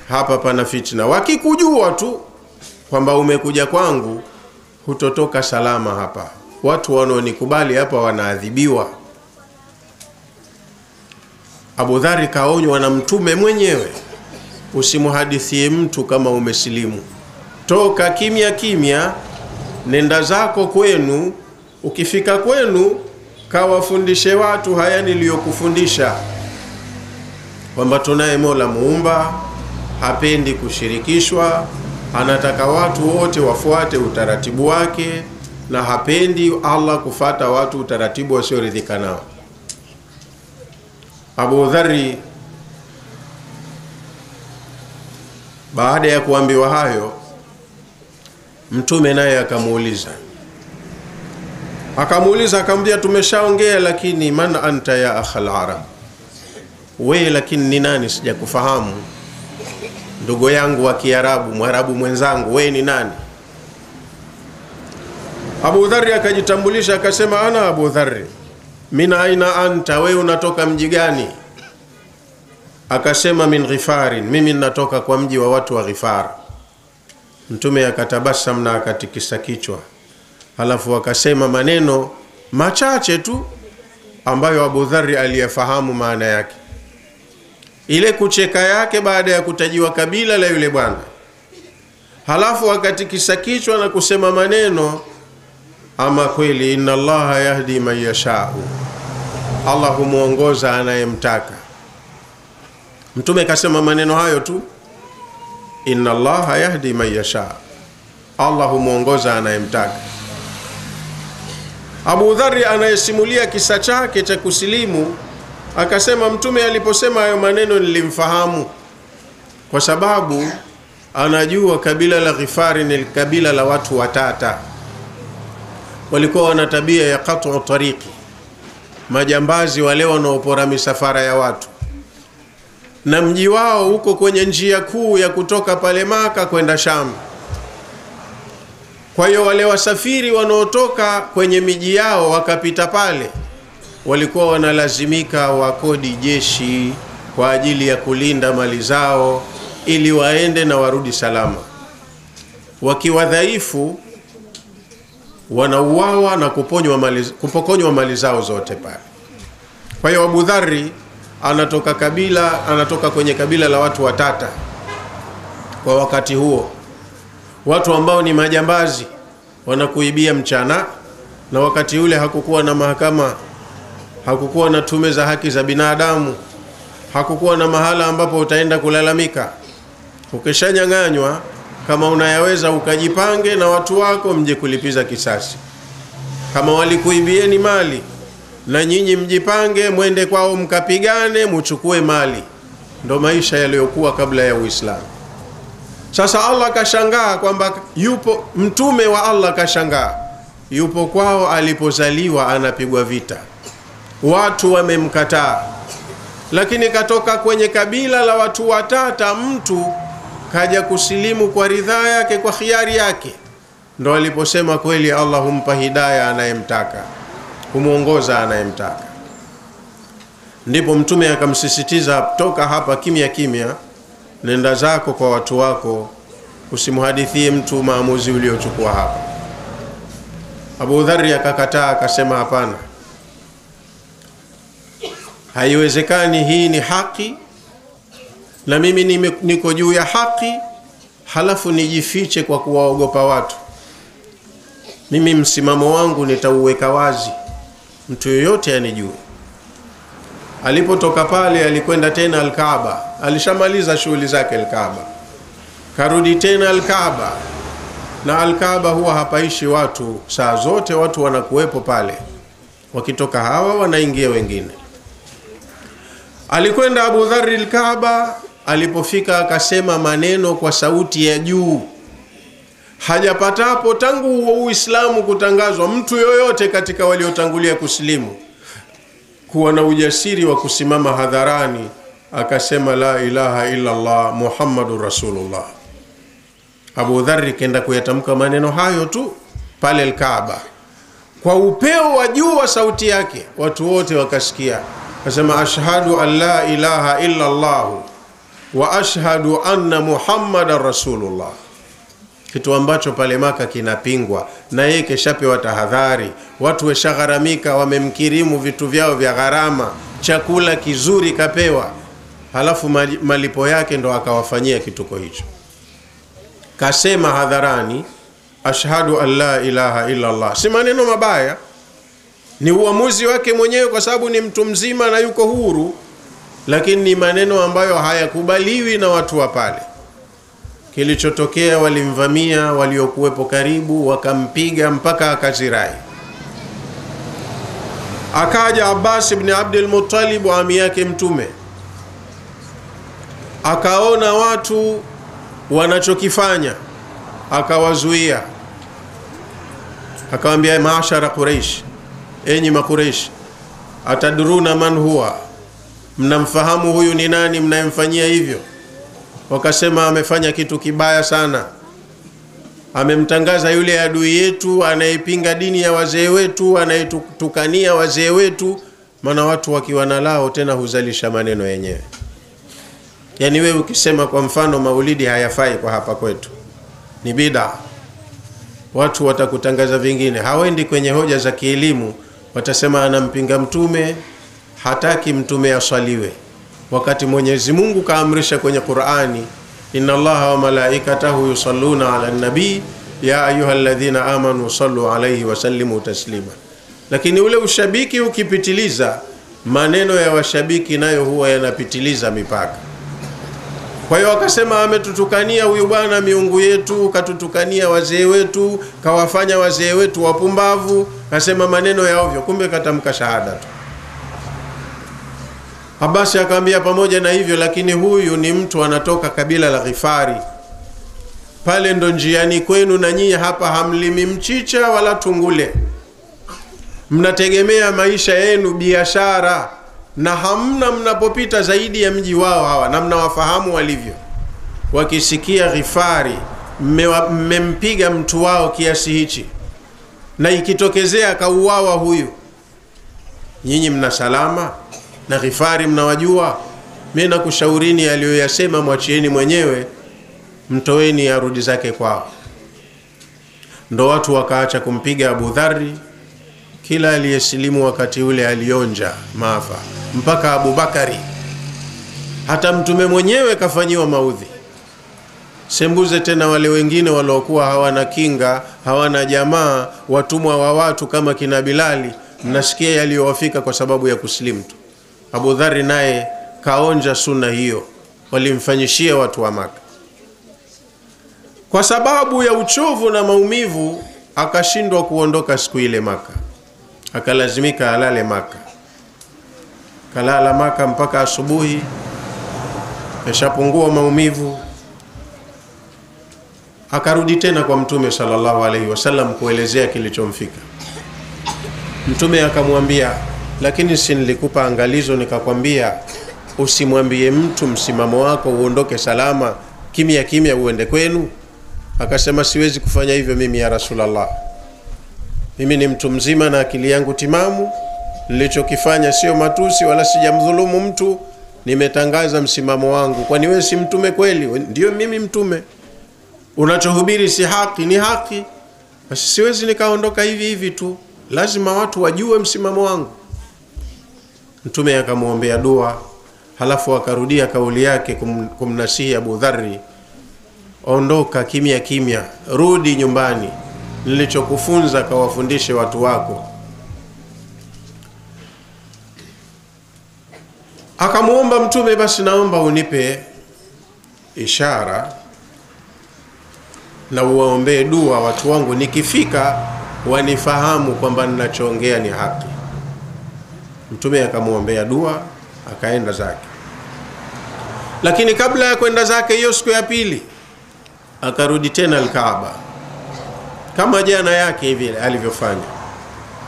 Hapa pana fitna. Wakikujua tu kwamba umekuja kwangu hutotoka salama hapa. Watu wanaonikubali hapa wanaadhibiwa abu dhari kaonywa na mtume mwenyewe. Usimhadithie mtu kama umesilimu. Toka kimya kimya nenda zako kwenu. Ukifika kwenu kawafundishe watu haya niliyokufundisha. Kwamba tunaye mola muumba hapendi kushirikishwa anataka watu wote wafuate utaratibu wake na hapendi allah kufata watu utaratibu wasioridhika nao abu Dharri baada ya kuambiwa hayo mtume naye akamuuliza. Akamuuliza akamwambia tumeshaongea lakini man anta ya akhal arab? Wewe lakini ni nani? Sijakufahamu. Ndugu yangu wa kiarabu mwarabu mwenzangu wewe ni nani? Abu dhari akajitambulisha akasema ana abu dhari min aina anta wewe unatoka mji gani? Akasema min ghifarin mimi natoka kwa mji wa watu wa ghifar. Mtume akatabasam na akatikisa kichwa. Halafu akasema maneno machache tu ambayo abu dhari aliyafahamu maana yake. Ile kucheka yake baada ya kutajiwa kabila la yule bwana. Halafu akatikisa kichwa na kusema maneno ama kweli inna allaha yahdi man yashau. Allah humwongoza anayemtaka. Mtume kasema maneno hayo tu. Inna allaha yahdi man yasha Allah humwongoza anayemtaka. Abu Dhari anayesimulia kisa chake cha kusilimu akasema, Mtume aliposema hayo maneno nilimfahamu, kwa sababu anajua kabila la Ghifari ni kabila la watu watata, walikuwa wana tabia ya katu tariki, majambazi wale wanaopora misafara ya watu, na mji wao uko kwenye njia kuu ya kutoka pale Maka kwenda Sham. Kwa hiyo wale wasafiri wanaotoka kwenye miji yao wakapita pale, walikuwa wanalazimika wakodi jeshi kwa ajili ya kulinda mali zao ili waende na warudi salama. Wakiwa dhaifu, wanauawa na kuponywa mali, kupokonywa mali zao zote pale. Kwa hiyo Abu Dharri anatoka kabila anatoka kwenye kabila la watu watata kwa wakati huo watu ambao ni majambazi wanakuibia mchana, na wakati ule hakukuwa na mahakama, hakukuwa na tume za haki za binadamu, hakukuwa na mahala ambapo utaenda kulalamika. Ukishanyang'anywa, kama unayaweza ukajipange na watu wako mje kulipiza kisasi. Kama walikuibieni mali, na nyinyi mjipange, mwende kwao mkapigane, muchukue mali. Ndo maisha yaliyokuwa kabla ya Uislamu. Sasa Allah kashangaa kwamba yupo mtume wa Allah, kashangaa yupo kwao alipozaliwa, anapigwa vita, watu wamemkataa, lakini katoka kwenye kabila la watu watata, mtu kaja kusilimu kwa ridhaa yake, kwa khiari yake. Ndo aliposema kweli, Allah humpa hidaya anayemtaka, humwongoza anayemtaka. Ndipo mtume akamsisitiza, toka hapa kimya kimya nenda zako kwa watu wako, usimhadithie mtu maamuzi uliochukua hapa. Abu dhari akakataa, akasema hapana, haiwezekani, hii ni haki na mimi niko juu ya haki, halafu nijifiche kwa kuwaogopa watu. Mimi msimamo wangu nitauweka wazi, mtu yoyote anijue. Alipotoka pale alikwenda tena Alkaaba, alishamaliza shughuli zake Alkaaba, karudi tena Alkaaba. Na alkaba huwa hapaishi watu saa zote, watu wanakuwepo pale, wakitoka hawa wanaingia wengine. Alikwenda Abu lkaba Alkaaba, alipofika akasema maneno kwa sauti ya juu, hajapatapo tangu Uislamu kutangazwa mtu yoyote katika waliotangulia kusilimu kuwa na ujasiri wa kusimama hadharani akasema la ilaha illa Allah muhammadun rasulullah. Abu Dharri kenda kuyatamka maneno hayo tu pale lkaba kwa upeo wa juu wa sauti yake, watu wote wakasikia, akasema ashhadu an la ilaha illa wa ashhadu anna muhammadan rasulullah, kitu ambacho pale Maka kinapingwa na yeye keshapewa tahadhari. Watu weshagharamika, wamemkirimu vitu vyao vya gharama, chakula kizuri kapewa, halafu malipo yake ndo akawafanyia kituko hicho. Kasema hadharani ashhadu an la ilaha illa Allah, si maneno mabaya, ni uamuzi wake mwenyewe, kwa sababu ni mtu mzima na yuko huru, lakini ni maneno ambayo hayakubaliwi na watu wa pale. Kilichotokea, walimvamia waliokuwepo karibu, wakampiga mpaka akazirai. Akaja Abbas ibn Abdul Muttalib, ami yake Mtume, akaona watu wanachokifanya, akawazuia, akawambia, mashara Quraish, enyi Makuraish, atadruna man huwa, mnamfahamu huyu ni nani mnayemfanyia hivyo? Wakasema amefanya kitu kibaya sana, amemtangaza yule adui yetu anayepinga dini ya wazee wetu, anayetukania wazee wetu. Maana watu wakiwa na lao tena huzalisha maneno yenyewe. Yaani wewe ukisema kwa mfano maulidi hayafai kwa hapa kwetu, ni bida, watu watakutangaza vingine, hawendi kwenye hoja za kielimu, watasema anampinga mtume, hataki mtume aswaliwe wakati Mwenyezi Mungu kaamrisha kwenye Qur'ani, inna Allaha wa malaikatahu yusalluna ala nabii ya ayuha ayyuhalladhina amanu sallu alayhi wa sallimu taslima. Lakini ule ushabiki ukipitiliza, maneno ya washabiki nayo huwa yanapitiliza mipaka. Kwa hiyo akasema, ametutukania huyu bwana miungu yetu, katutukania wazee wetu, kawafanya wazee wetu wapumbavu, kasema maneno ya ovyo, kumbe katamka shahada tu. Abasi akamwambia, pamoja na hivyo lakini huyu ni mtu anatoka kabila la Ghifari, pale ndo njiani kwenu, na nyinyi hapa hamlimi mchicha wala tungule, mnategemea maisha yenu biashara na hamna mnapopita zaidi ya mji wao hawa, na mnawafahamu walivyo. Wakisikia Ghifari mmempiga mtu wao kiasi hichi, na ikitokezea akauawa huyu, nyinyi mna salama na Ghifari mnawajua. Mi nakushaurini aliyoyasema mwachieni mwenyewe, mtoweni arudi zake kwao. Ndo watu wakaacha kumpiga Abu Dhari. Kila aliyesilimu wakati ule alionja maafa, mpaka Abubakari. Hata mtume mwenyewe kafanyiwa maudhi. Sembuze tena wale wengine waliokuwa hawana kinga, hawana jamaa, watumwa wa watu kama kina Bilali, mnasikia yaliyowafika kwa sababu ya kusilimu tu. Abu Dhari naye kaonja sunna hiyo, walimfanyishia watu wa Maka. Kwa sababu ya uchovu na maumivu, akashindwa kuondoka siku ile Maka, akalazimika alale Maka. Kalala Maka mpaka asubuhi, yashapungua maumivu, akarudi tena kwa Mtume sallallahu alaihi wasallam kuelezea kilichomfika. Mtume akamwambia lakini si nilikupa angalizo nikakwambia usimwambie mtu msimamo wako, uondoke salama kimya kimya, uende kwenu? Akasema siwezi kufanya hivyo mimi ya rasulllah mimi ni mtu mzima na akili yangu timamu. Nilichokifanya sio matusi wala sijamdhulumu mtu, nimetangaza msimamo wangu. Kwani wewe si mtume kweli? Ndio, mimi mtume. Unachohubiri si haki? Ni haki. Basi siwezi nikaondoka hivi hivi tu, lazima watu wajue msimamo wangu. Mtume akamwombea dua, halafu akarudia kauli yake kum, kumnasihi Abu Dharri, ondoka kimya kimya, rudi nyumbani, nilichokufunza kawafundishe watu wako. Akamwomba Mtume, basi naomba unipe ishara na uwaombee dua watu wangu, nikifika wanifahamu kwamba ninachoongea ni haki. Mtume akamwombea dua akaenda zake, lakini kabla ya kwenda zake hiyo siku ya pili akarudi tena Alkaaba kama jana yake hivi alivyofanya.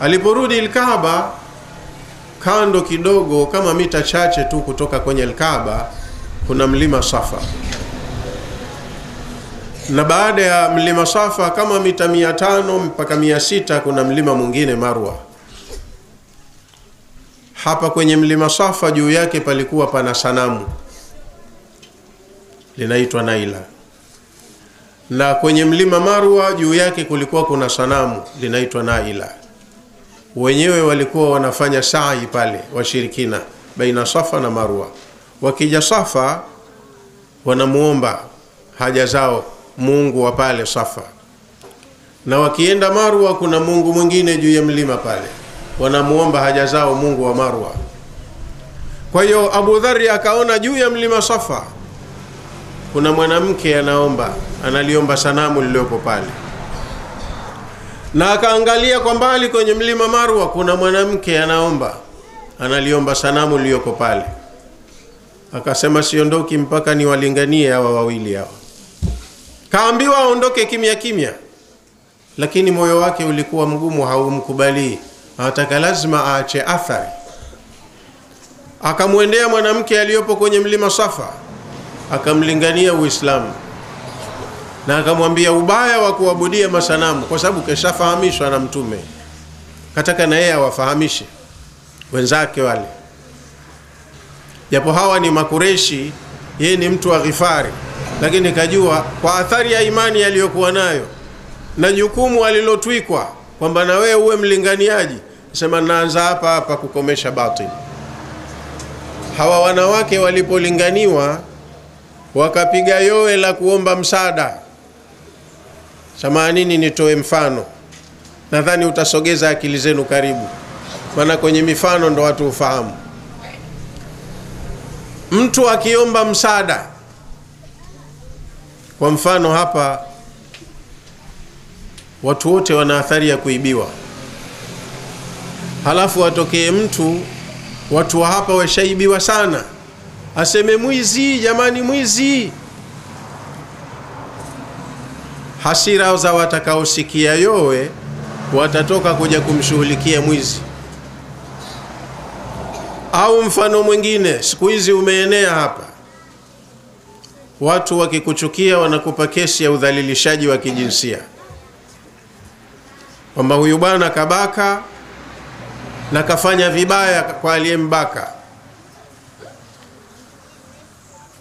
Aliporudi Alkaaba, kando kidogo kama mita chache tu kutoka kwenye Alkaaba kuna mlima Safa, na baada ya mlima Safa kama mita mia tano mpaka mia sita kuna mlima mwingine Marwa. Hapa kwenye mlima Safa juu yake palikuwa pana sanamu linaitwa Naila, na kwenye mlima Marwa juu yake kulikuwa kuna sanamu linaitwa Naila. Wenyewe walikuwa wanafanya sai pale, washirikina baina Safa na Marwa. Wakija Safa wanamuomba haja zao Mungu wa pale Safa, na wakienda Marwa kuna Mungu mwingine juu ya mlima pale wanamuomba haja zao Mungu wa Marwa. Kwa hiyo Abu Dhari akaona juu ya mlima Safa kuna mwanamke anaomba, analiomba sanamu lililopo pale, na akaangalia kwa mbali kwenye mlima Marwa kuna mwanamke anaomba, analiomba sanamu liliyoko pale. Akasema siondoki mpaka niwalinganie hawa wawili hawa. Kaambiwa aondoke kimya kimya, lakini moyo wake ulikuwa mgumu, haumkubalii anataka lazima aache athari. Akamwendea mwanamke aliyopo kwenye mlima Safa, akamlingania Uislamu. Na akamwambia ubaya wa kuabudia masanamu, kwa sababu keshafahamishwa na Mtume, kataka na yeye awafahamishe wenzake wale, japo hawa ni Makureshi, yeye ni mtu wa Ghifari, lakini kajua kwa athari ya imani aliyokuwa nayo na jukumu alilotwikwa kwamba na wewe uwe mlinganiaji, sema naanza hapa hapa kukomesha batil. Hawa wanawake walipolinganiwa wakapiga yowe la kuomba msaada. Samanini, nitoe mfano, nadhani utasogeza akili zenu karibu, maana kwenye mifano ndo watu ufahamu. Mtu akiomba msaada Kwa mfano hapa watu wote wana athari ya kuibiwa, halafu watokee mtu, watu wa hapa washaibiwa sana, aseme mwizi, jamani, mwizi. Hasira za watakaosikia yowe watatoka kuja kumshughulikia mwizi. Au mfano mwingine, siku hizi umeenea hapa, watu wakikuchukia wanakupa kesi ya udhalilishaji wa kijinsia kwamba huyu bwana kabaka na kafanya vibaya kwa aliyembaka.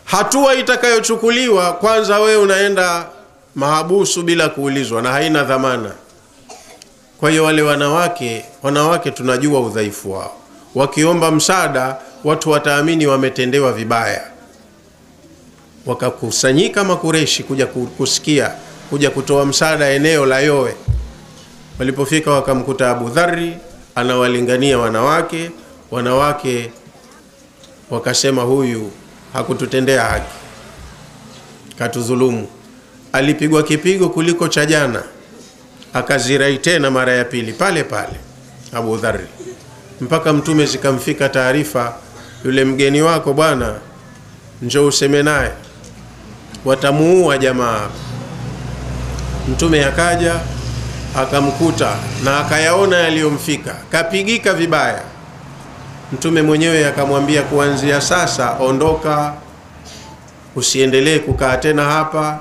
Hatua itakayochukuliwa kwanza, wewe unaenda mahabusu bila kuulizwa na haina dhamana. Kwa hiyo wale wanawake, wanawake tunajua udhaifu wao, wakiomba msaada watu wataamini wametendewa vibaya, wakakusanyika Makureshi kuja kusikia, kuja kutoa msaada eneo la Yowe. Walipofika wakamkuta Abu Dharri anawalingania wanawake. Wanawake wakasema, huyu hakututendea haki, katudhulumu. Alipigwa kipigo kuliko cha jana, akazirai tena mara ya pili pale pale Abu Dharri, mpaka Mtume zikamfika taarifa, yule mgeni wako bwana, njoo useme naye, watamuua jamaa. Mtume akaja akamkuta na akayaona yaliyomfika, kapigika vibaya. Mtume mwenyewe akamwambia, kuanzia sasa ondoka, usiendelee kukaa tena hapa,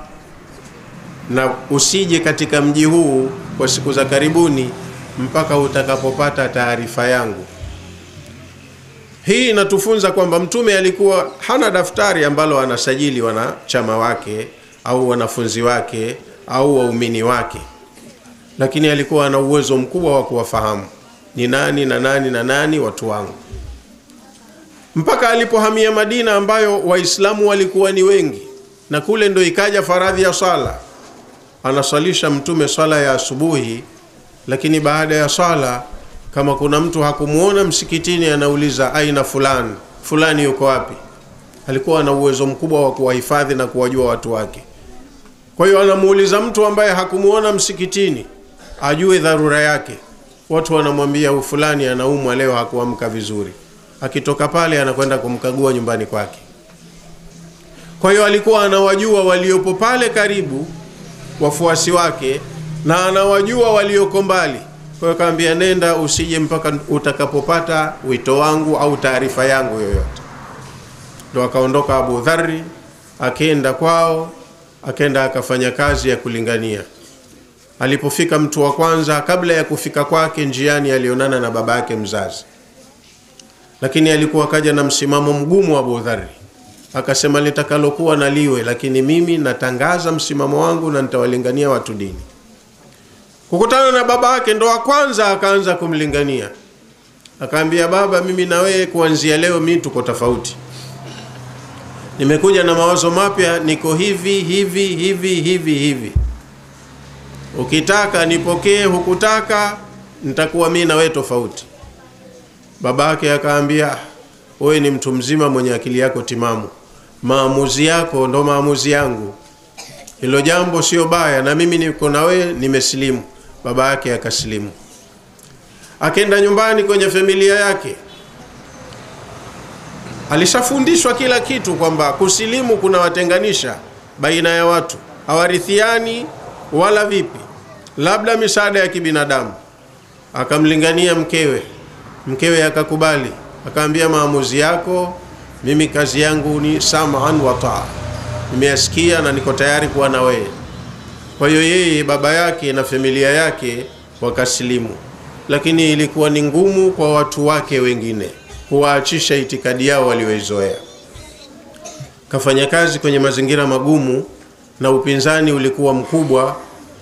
na usije katika mji huu kwa siku za karibuni mpaka utakapopata taarifa yangu. Hii inatufunza kwamba Mtume alikuwa hana daftari ambalo anasajili wanachama wake au wanafunzi wake au waumini wake lakini alikuwa ana uwezo mkubwa wa kuwafahamu. Ni nani na nani na nani watu wangu, mpaka alipohamia Madina ambayo Waislamu walikuwa ni wengi, na kule ndo ikaja faradhi ya sala. Anasalisha Mtume sala ya asubuhi, lakini baada ya sala kama kuna mtu hakumwona msikitini, anauliza aina fulani, fulani yuko wapi? Alikuwa ana uwezo mkubwa wa kuwahifadhi na kuwajua watu wake. Kwa hiyo anamuuliza mtu ambaye hakumwona msikitini ajue dharura yake. Watu wanamwambia fulani anaumwa leo, hakuamka vizuri. Akitoka pale anakwenda kumkagua nyumbani kwake. Kwa hiyo alikuwa anawajua waliopo pale karibu, wafuasi wake, na anawajua walioko mbali. Kwa hiyo kaambia, nenda usije mpaka utakapopata wito wangu au taarifa yangu yoyote. Ndo akaondoka Abu Dharri akenda kwao, akenda akafanya kazi ya kulingania. Alipofika mtu wa kwanza, kabla ya kufika kwake njiani, alionana na baba yake mzazi, lakini alikuwa kaja na msimamo mgumu wa Abu Dharri, akasema litakalokuwa na liwe, lakini mimi natangaza msimamo wangu na nitawalingania watu dini. Kukutana na baba yake ndo wa kwanza akaanza kumlingania, akaambia, baba, mimi na wewe kuanzia leo mimi tuko tofauti, nimekuja na mawazo mapya, niko hivi hivi hivi hivi hivi Ukitaka nipokee, hukutaka nitakuwa mimi na wewe tofauti. Baba yake akaambia, wewe ni mtu mzima mwenye akili yako timamu, maamuzi yako ndo maamuzi yangu, hilo jambo sio baya, na mimi niko na wewe, nimesilimu. Baba yake akasilimu, akenda nyumbani kwenye familia yake. Alishafundishwa kila kitu kwamba kusilimu kunawatenganisha baina ya watu, hawarithiani wala vipi, labda misaada ya kibinadamu. Akamlingania mkewe, mkewe akakubali, akaambia maamuzi yako, mimi kazi yangu ni sam'an wa taa, nimeyasikia na niko tayari kuwa na wewe. Kwa hiyo yeye baba yake na familia yake wakasilimu, lakini ilikuwa ni ngumu kwa watu wake wengine kuwaachisha itikadi yao walioizoea. Kafanya kazi kwenye mazingira magumu na upinzani ulikuwa mkubwa,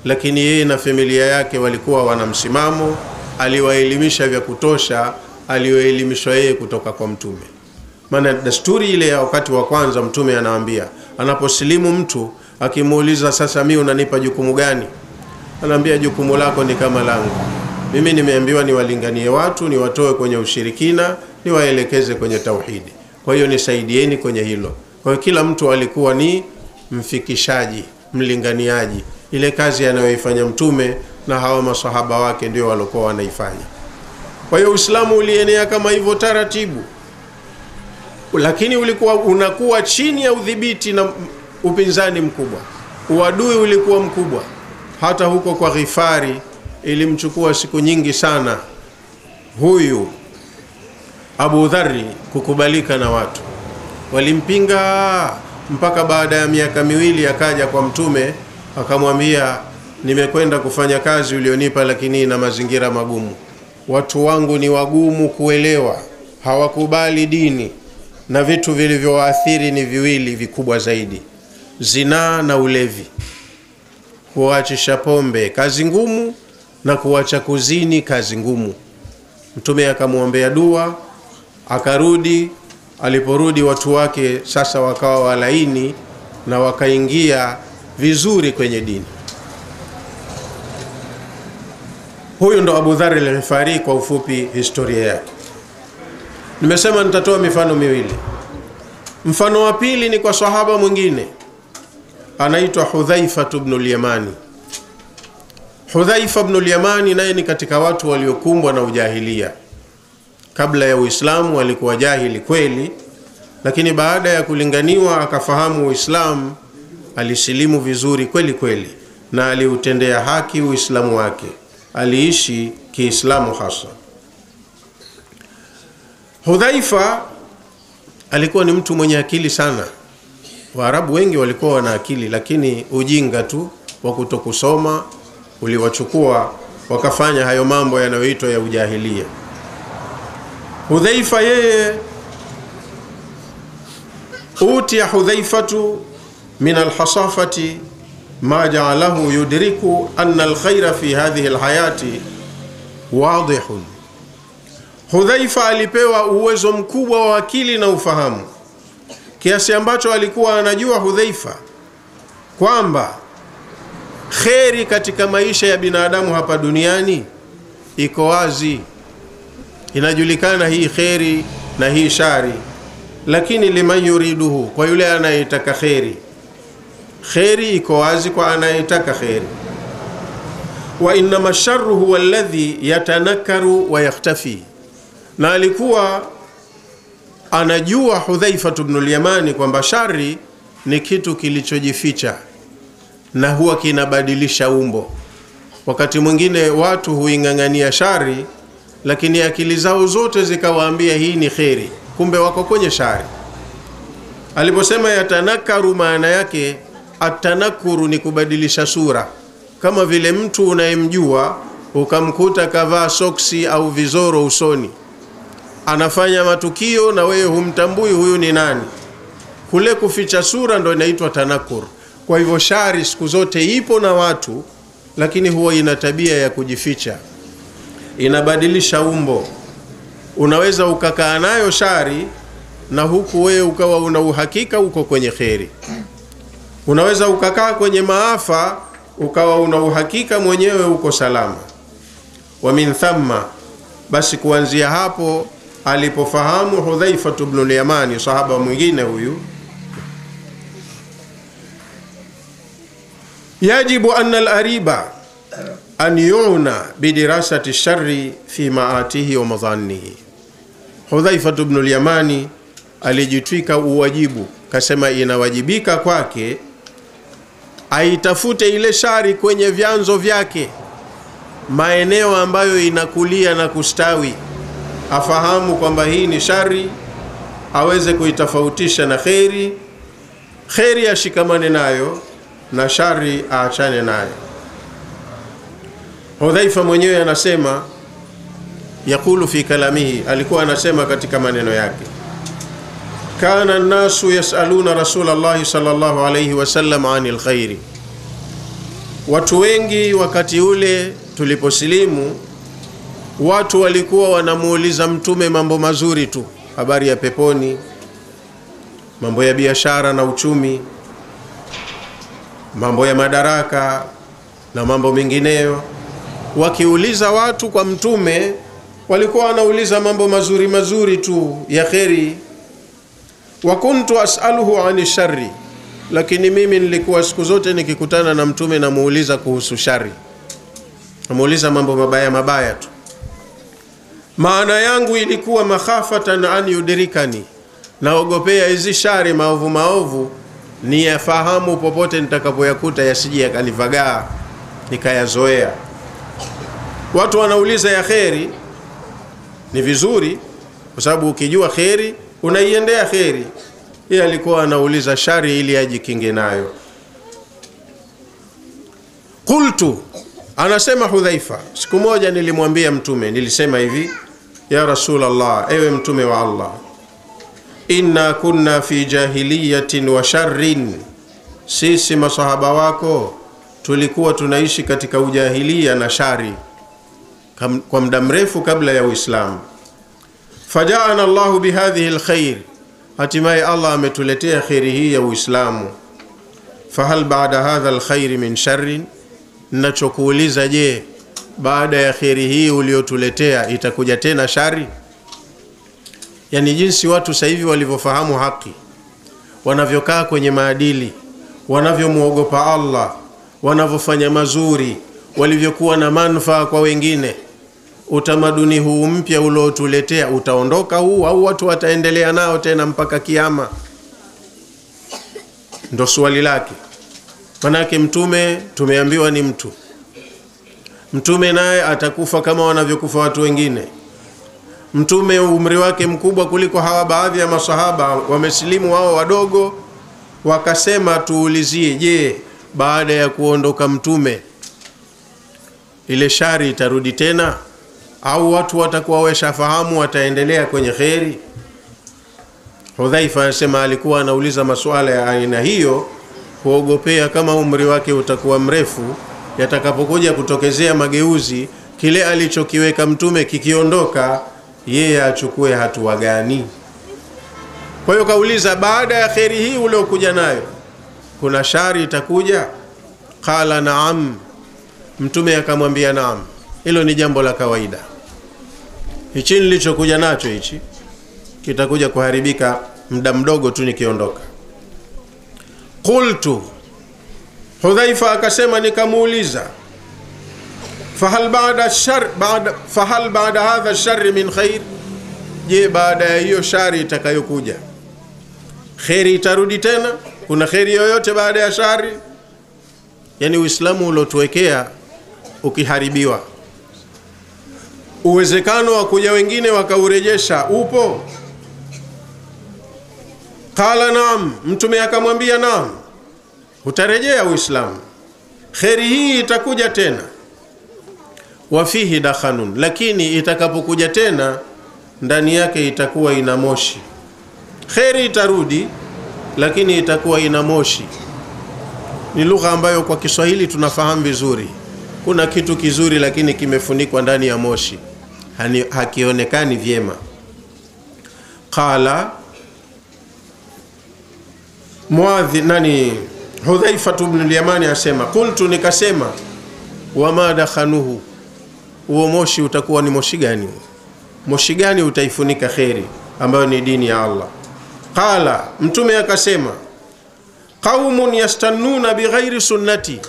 lakini yeye na familia yake walikuwa wana msimamo. Aliwaelimisha vya kutosha, aliyoelimishwa yeye kutoka kwa Mtume. Maana desturi ile ya wakati wa kwanza, Mtume anaambia anaposilimu mtu akimuuliza, sasa mi unanipa jukumu gani? Anaambia jukumu lako ni kama langu mimi, nimeambiwa niwalinganie watu, niwatoe kwenye ushirikina, niwaelekeze kwenye tauhidi. Kwa hiyo nisaidieni kwenye hilo. Kwa hiyo kila mtu alikuwa ni mfikishaji mlinganiaji. Ile kazi anayoifanya mtume na hawa masahaba wake ndio waliokuwa wanaifanya. Kwa hiyo uislamu ulienea kama hivyo taratibu. Lakini ulikuwa unakuwa chini ya udhibiti na upinzani mkubwa. Uadui ulikuwa mkubwa. Hata huko kwa ghifari ilimchukua siku nyingi sana huyu abu dhari kukubalika na watu. Walimpinga mpaka baada ya miaka miwili akaja kwa mtume akamwambia nimekwenda kufanya kazi ulionipa lakini na mazingira magumu. Watu wangu ni wagumu kuelewa hawakubali dini na vitu vilivyowaathiri ni viwili vikubwa zaidi zinaa na ulevi. Kuachisha pombe kazi ngumu na kuacha kuzini kazi ngumu. Mtume akamwombea dua akarudi aliporudi watu wake sasa wakawa walaini na wakaingia vizuri kwenye dini. Huyu ndo abu dhari lghifari kwa ufupi historia yake. Nimesema nitatoa mifano miwili. Mfano wa pili ni kwa sahaba mwingine. Anaitwa hudhaifatu al-Yamani. hudhaifa ibn al-Yamani naye ni katika watu waliokumbwa na ujahilia kabla ya uislamu alikuwa jahili kweli lakini baada ya kulinganiwa akafahamu uislamu alisilimu vizuri kweli kweli na aliutendea haki uislamu wake. Aliishi kiislamu hasa. Hudhaifa alikuwa ni mtu mwenye akili sana. Waarabu wengi walikuwa wana akili lakini ujinga tu wa kutokusoma uliwachukua wakafanya hayo mambo yanayoitwa ya ujahilia hudhaifa yeye. Utia hudhaifatu min alhasafati ma jaalahu yudriku ana alkhaira fi hadhihi lhayati wadihun. Hudhaifa alipewa uwezo mkubwa wa akili na ufahamu kiasi ambacho alikuwa anajua hudhaifa kwamba kheri katika maisha ya binadamu hapa duniani iko wazi inajulikana hii kheri na hii shari lakini liman yuriduhu kwa yule anayetaka kheri. Kheri iko wazi kwa anayetaka kheri. Wa innama sharu huwa alladhi yatanakaru wa yakhtafi. Na alikuwa anajua hudhaifatu bnul Yamani kwamba shari ni kitu kilichojificha na huwa kinabadilisha umbo. Wakati mwingine watu huing'ang'ania shari lakini akili zao zote zikawaambia hii ni kheri kumbe wako kwenye shari. Aliposema yatanakaru maana yake atanakuru ni kubadilisha sura. Kama vile mtu unayemjua ukamkuta kavaa soksi au vizoro usoni anafanya matukio na wewe humtambui huyu ni nani. Kule kuficha sura ndo inaitwa tanakur. Kwa hivyo shari siku zote ipo na watu lakini huwa ina tabia ya kujificha inabadilisha umbo. Unaweza ukakaa nayo shari na huku wewe ukawa una uhakika uko kwenye kheri. Unaweza ukakaa kwenye maafa ukawa una uhakika mwenyewe uko salama. Wa min thamma basi kuanzia hapo alipofahamu hudhaifatu al-Yamani, sahaba mwingine huyu. Yajibu ana lariba an yuna bidirasati shari fi maatihi wa madhanihi hudhaifatu bnu lyamani alijitwika uwajibu kasema inawajibika kwake aitafute ile shari kwenye vyanzo vyake maeneo ambayo inakulia na kustawi afahamu kwamba hii ni shari aweze kuitofautisha na kheri kheri ashikamane nayo na shari aachane nayo hudhaifa mwenyewe anasema yaqulu fi kalamihi alikuwa anasema katika maneno yake. Kana nnasu yasaluna rasula sallallahu alayhi wasallam ani lkhairi watu wengi wakati ule tuliposilimu watu walikuwa wanamuuliza mtume mambo mazuri tu. Habari ya peponi mambo ya biashara na uchumi mambo ya madaraka na mambo mengineyo wakiuliza watu kwa mtume walikuwa wanauliza mambo mazuri mazuri tu ya kheri. Wa kuntu asaluhu ani shari lakini mimi nilikuwa siku zote nikikutana na mtume namuuliza kuhusu shari namuuliza mambo mabaya mabaya tu. Maana yangu ilikuwa makhafatan an yudirikani naogopea hizi shari maovu maovu ni yafahamu popote nitakapoyakuta yasije yakanivagaa nikayazoea watu wanauliza ya kheri. Ni vizuri kwa sababu ukijua kheri unaiendea kheri. Yeye alikuwa anauliza shari ili ajikinge nayo. Qultu anasema hudhaifa siku moja nilimwambia mtume nilisema hivi ya rasulllah ewe mtume wa allah inna kunna fi jahiliyatin wa sharrin. Sisi masahaba wako tulikuwa tunaishi katika ujahilia na shari kwa muda mrefu kabla ya uislamu. Fajaana llahu bihadhihi lkhair hatimaye allah ametuletea kheri hii ya uislamu. Fahal bada hadha lkhairi min sharrin? Nachokuuliza je baada ya kheri hii uliotuletea itakuja tena shari yaani jinsi watu sasa hivi walivyofahamu haki wanavyokaa kwenye maadili wanavyomwogopa allah wanavyofanya mazuri walivyokuwa na manufaa kwa wengine utamaduni huu mpya uliotuletea utaondoka huu au watu wataendelea nao tena mpaka kiama? Ndo swali lake. Manake mtume tumeambiwa ni mtu. Mtume naye atakufa kama wanavyokufa watu wengine. Mtume umri wake mkubwa kuliko hawa baadhi ya masahaba wamesilimu wao wadogo wakasema tuulizie je baada ya kuondoka mtume ile shari itarudi tena au watu watakuwa weshafahamu wataendelea kwenye kheri? Hudhaifa anasema alikuwa anauliza masuala ya aina hiyo kuogopea kama umri wake utakuwa mrefu yatakapokuja kutokezea mageuzi kile alichokiweka mtume kikiondoka yeye achukue hatua gani? Kwa hiyo kauliza baada ya kheri hii uliokuja nayo kuna shari itakuja? Qala naam. Mtume akamwambia naam hilo ni jambo la kawaida. Hichi nilichokuja nacho hichi kitakuja kuharibika muda mdogo tu nikiondoka. Qultu hudhaifa akasema nikamuuliza fahal baada fahal hadha shari min khair je baada ya hiyo shari itakayokuja kheri itarudi tena? Kuna kheri yoyote baada ya shari? Yani uislamu uliotuwekea ukiharibiwa uwezekano wa kuja wengine wakaurejesha upo? Qala naam mtume akamwambia naam. Utarejea uislamu. Kheri hii itakuja tena. Wafihi dakhanun lakini itakapokuja tena ndani yake itakuwa ina moshi. Kheri itarudi lakini itakuwa ina moshi. Ni lugha ambayo kwa kiswahili tunafahamu vizuri. Kuna kitu kizuri lakini kimefunikwa ndani ya moshi hakionekani vyema. Qala muadhi nani hudhaifatu bnulyamani asema qultu nikasema wama dakhanuhu huo moshi utakuwa ni moshi gani? Moshi gani utaifunika kheri ambayo ni dini ya allah? Qala mtume akasema qaumun yastannuna bighairi sunnati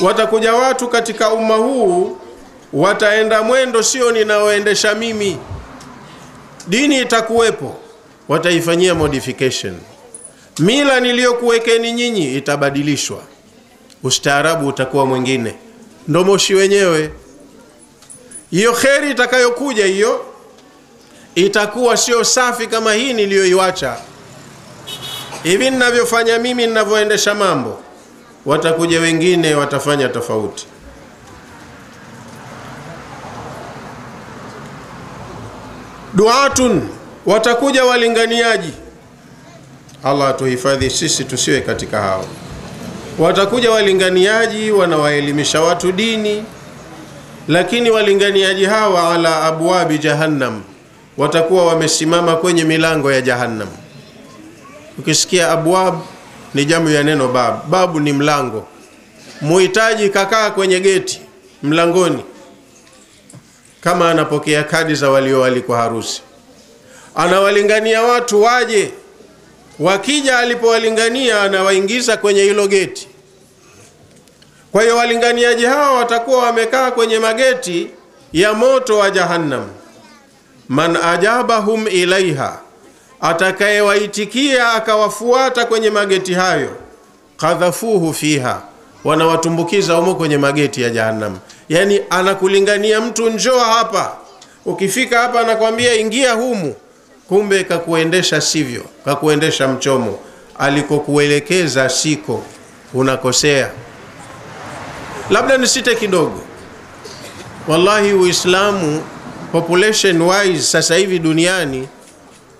watakuja watu katika umma huu wataenda mwendo sio ninaoendesha mimi. Dini itakuwepo wataifanyia modification. Mila niliyokuwekeni nyinyi itabadilishwa. Ustaarabu utakuwa mwingine. Ndo moshi wenyewe. Hiyo kheri itakayokuja hiyo itakuwa sio safi kama hii niliyoiwacha. Hivi ninavyofanya mimi ninavyoendesha mambo watakuja wengine watafanya tofauti duatun watakuja walinganiaji. Allah atuhifadhi sisi tusiwe katika hao. Watakuja walinganiaji wanawaelimisha watu dini lakini walinganiaji hawa ala abwabi jahannam watakuwa wamesimama kwenye milango ya jahannam. Ukisikia abwab ni jamu ya neno babu, babu ni mlango. Muhitaji kakaa kwenye geti mlangoni kama anapokea kadi za walioalikwa harusi. Anawalingania watu waje. Wakija alipowalingania anawaingiza kwenye hilo geti. Kwa hiyo walinganiaji hao watakuwa wamekaa kwenye mageti ya moto wa jahannam. Man ajabahum ilaiha atakayewaitikia akawafuata kwenye mageti hayo kadhafuhu fiha wanawatumbukiza humo kwenye mageti ya jahannam yaani anakulingania mtu njoa hapa. Ukifika hapa anakwambia ingia humu. Kumbe kakuendesha sivyo kakuendesha mchomo. Alikokuelekeza siko unakosea. Labda nisite kidogo. Wallahi uislamu population wise sasa hivi duniani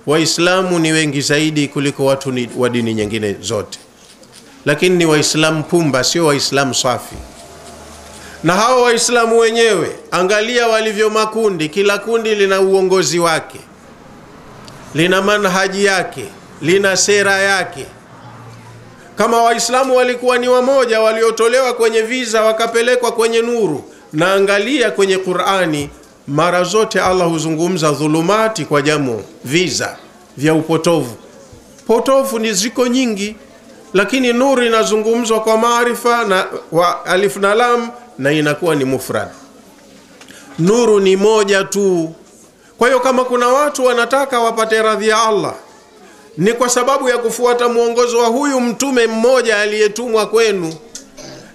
waislamu ni wengi zaidi kuliko watu ni, wa dini nyingine zote. Lakini ni waislamu pumba sio waislamu safi na hawa waislamu wenyewe angalia walivyo makundi kila kundi lina uongozi wake. Lina manhaji yake lina sera yake. Kama waislamu walikuwa ni wamoja waliotolewa kwenye viza wakapelekwa kwenye nuru na angalia kwenye qurani mara zote allah huzungumza dhulumati kwa jamu viza vya upotovu. Potofu ni ziko nyingi lakini nuru inazungumzwa kwa maarifa na wa alif na lam na inakuwa ni mufrad. Nuru ni moja tu. Kwa hiyo kama kuna watu wanataka wapate radhi ya allah ni kwa sababu ya kufuata mwongozo wa huyu mtume mmoja aliyetumwa kwenu.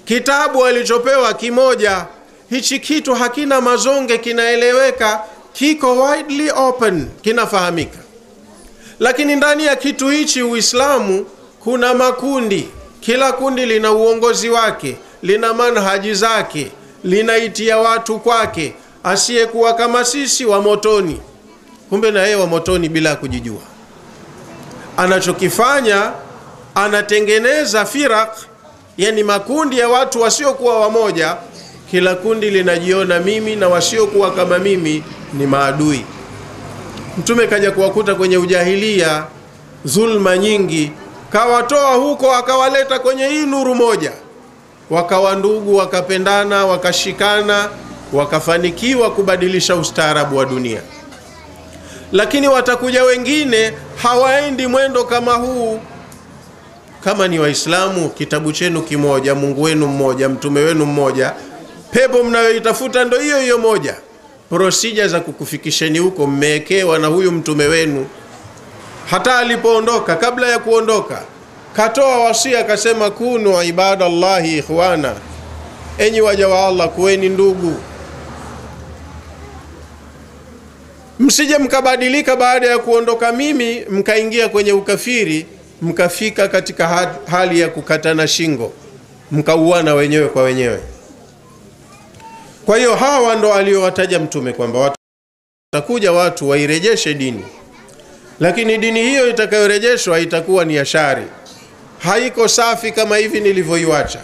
Kitabu alichopewa kimoja hichi kitu hakina mazonge kinaeleweka kiko widely open kinafahamika. Lakini ndani ya kitu hichi uislamu kuna makundi. Kila kundi lina uongozi wake lina manhaji zake linaitia watu kwake asiyekuwa kama sisi wa motoni. Kumbe na yeye wa motoni bila kujijua. Anachokifanya anatengeneza firak yani makundi ya watu wasiokuwa wamoja kila kundi linajiona mimi na wasiokuwa kama mimi ni maadui. Mtume kaja kuwakuta kwenye ujahilia dhulma nyingi kawatoa huko akawaleta kwenye hii nuru moja wakawa ndugu wakapendana wakashikana wakafanikiwa kubadilisha ustaarabu wa dunia. Lakini watakuja wengine hawaendi mwendo kama huu. Kama ni waislamu kitabu chenu kimoja mungu wenu mmoja mtume wenu mmoja pepo mnayoitafuta ndo hiyo hiyo moja. Prosija za kukufikisheni huko mmeekewa na huyu mtume wenu. Hata alipoondoka kabla ya kuondoka katoa wasia akasema kunu ibadallahi ikhwana enyi waja wa allah kuweni ndugu. Msije mkabadilika baada ya kuondoka mimi mkaingia kwenye ukafiri mkafika katika hali ya kukatana shingo mkauana wenyewe kwa wenyewe. Kwa hiyo hawa ndo aliowataja mtume kwamba watakuja watu wairejeshe dini. Lakini dini hiyo itakayorejeshwa itakuwa ni ya shari haiko safi kama hivi nilivyoiwacha.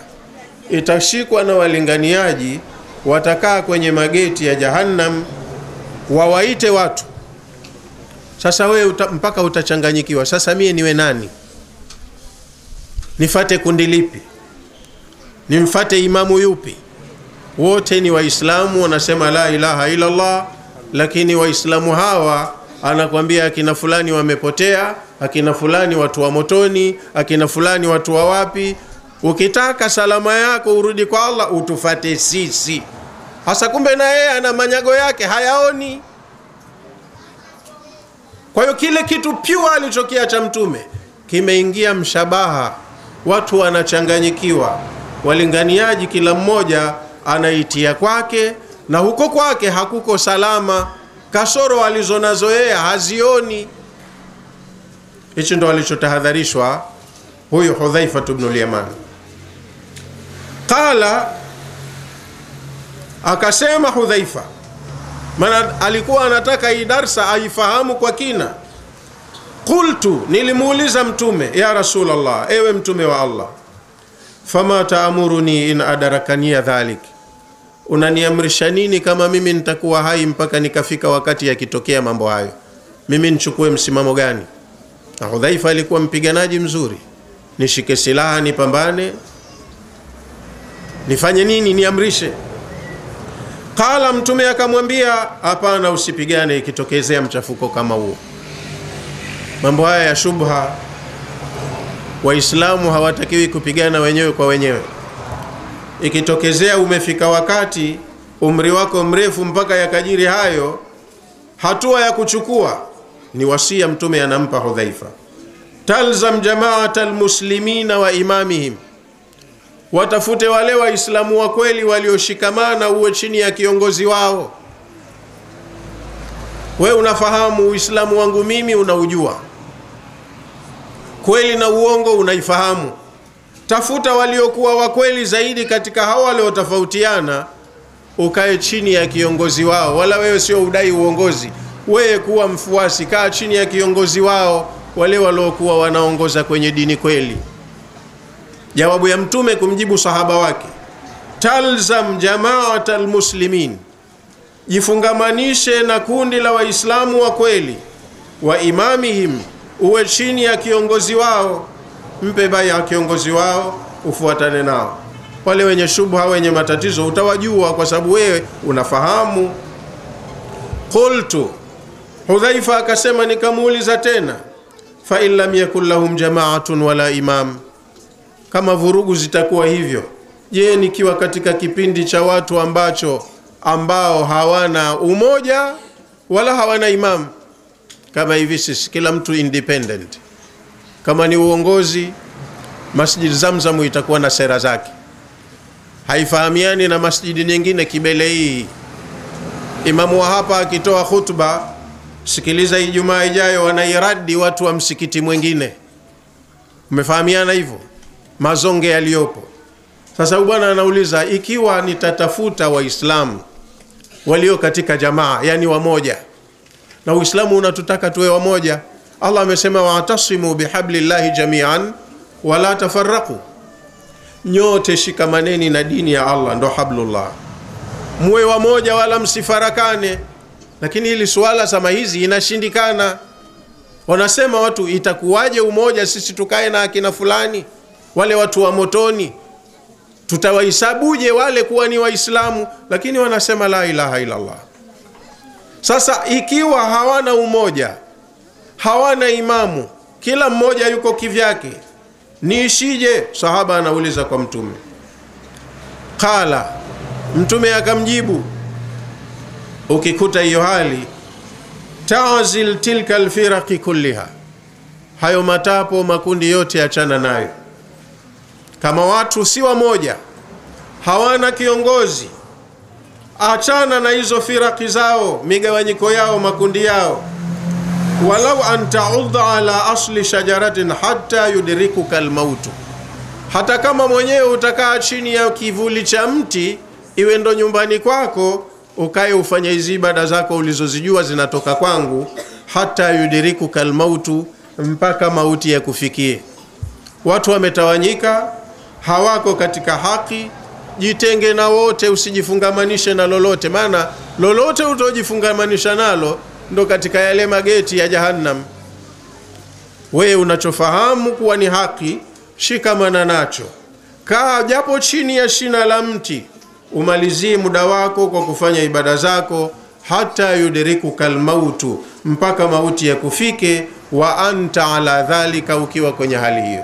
Itashikwa na walinganiaji watakaa kwenye mageti ya jahannam wawaite watu. Sasa wewe uta, mpaka utachanganyikiwa. Sasa mie niwe nani? Nifate kundi lipi? Nimfate imamu yupi? Wote ni waislamu wanasema la ilaha illallah lakini waislamu hawa anakwambia akina fulani wamepotea akina fulani watu wa motoni akina fulani watu wa wapi. Ukitaka salama yako urudi kwa allah utufate sisi. Hasa kumbe na yeye ana manyago yake hayaoni. Kwa hiyo kile kitu pyua alichokiacha mtume kimeingia mshabaha. Watu wanachanganyikiwa. Walinganiaji kila mmoja anaitia kwake na huko kwake hakuko salama. Kasoro alizonazo yeye hazioni hichi ndo alichotahadharishwa huyu hudhaifatu bnu lyaman qala akasema hudhaifa maana alikuwa anataka hii darsa aifahamu kwa kina. Qultu nilimuuliza mtume ya rasulllah ewe mtume wa allah fama taamuruni in adarakania dhalik? Unaniamrisha nini kama mimi nitakuwa hai mpaka nikafika wakati yakitokea mambo hayo? Mimi nichukue msimamo gani na hudhaifa alikuwa mpiganaji mzuri. Nishike silaha nipambane. Nifanye nini? Niamrishe. Qala mtume akamwambia hapana usipigane ikitokezea mchafuko kama huo. Mambo haya ya shubha Waislamu hawatakiwi kupigana wenyewe kwa wenyewe. Ikitokezea umefika wakati umri wako mrefu mpaka yakajiri hayo, hatua ya kuchukua ni wasia Mtume anampa Hudhaifa, talzam jamaata almuslimina wa imamihim, watafute wale Waislamu wa kweli walioshikamana, uwe chini ya kiongozi wao. We unafahamu Uislamu wangu mimi, unaujua kweli na uongo unaifahamu. Tafuta waliokuwa wakweli zaidi katika hao waliotofautiana, ukae chini ya kiongozi wao. Wala wewe sio udai uongozi, wewe kuwa mfuasi, kaa chini ya kiongozi wao, wale waliokuwa wanaongoza kwenye dini kweli. Jawabu ya Mtume kumjibu sahaba wake, talzam jamaat almuslimin, jifungamanishe na kundi la Waislamu wa kweli, wa imamihim uwe chini ya kiongozi wao, mpe baya kiongozi wao, ufuatane nao. Wale wenye shubha, wenye matatizo utawajua, kwa sababu wewe unafahamu. Qultu, Hudhaifa akasema, nikamuuliza tena, fa in lam yakun lahum jamaatun wala imam, kama vurugu zitakuwa hivyo, je, nikiwa katika kipindi cha watu ambacho ambao hawana umoja wala hawana imamu kama hivi sisi, kila mtu independent. Kama ni uongozi, Masjid Zamzamu itakuwa na sera zake, haifahamiani na masjidi nyingine kibele hii. Imamu wa hapa akitoa khutba, sikiliza, Ijumaa ijayo wanairadi watu wa msikiti mwingine. Umefahamiana hivyo mazonge yaliyopo sasa. Bwana anauliza ikiwa nitatafuta Waislamu walio katika jamaa, yani wamoja na Uislamu unatutaka tuwe wamoja. Allah amesema wa'tasimu bihablillahi jamian wala tafarraqu, nyote shikamaneni na dini ya Allah, ndo hablullah, muwe wamoja wala msifarakane. Lakini hili suala sama hizi inashindikana. Wanasema watu, itakuwaje umoja sisi tukae na akina fulani wale watu wa motoni, tutawahesabuje wale kuwa ni Waislamu? Lakini wanasema la ilaha illallah. Sasa ikiwa hawana umoja, hawana imamu, kila mmoja yuko kivyake, niishije? Sahaba anauliza kwa Mtume. Qala, Mtume akamjibu, ukikuta hiyo hali, tazil tilka alfiraqi kulliha, hayo matapo makundi yote yachana nayo. Kama watu si wamoja, hawana kiongozi achana na hizo firaki zao, migawanyiko yao, makundi yao. walau an taudha ala asli shajaratin hata yudrikuka almautu, hata kama mwenyewe utakaa chini ya kivuli cha mti, iwe ndo nyumbani kwako, ukae ufanye hizi ibada zako ulizozijua zinatoka kwangu, hata yudrikuka almautu, mpaka mauti ya kufikie. Watu wametawanyika, hawako katika haki Jitenge na wote, usijifungamanishe na lolote, maana lolote utojifungamanisha nalo ndo katika yale mageti ya Jahannam. Wewe unachofahamu kuwa ni haki, shikamana nacho, kaa japo chini ya shina la mti, umalizie muda wako kwa kufanya ibada zako, hata yudrikuka lmautu, mpaka mauti ya kufike, wa anta ala dhalika, ukiwa kwenye hali hiyo.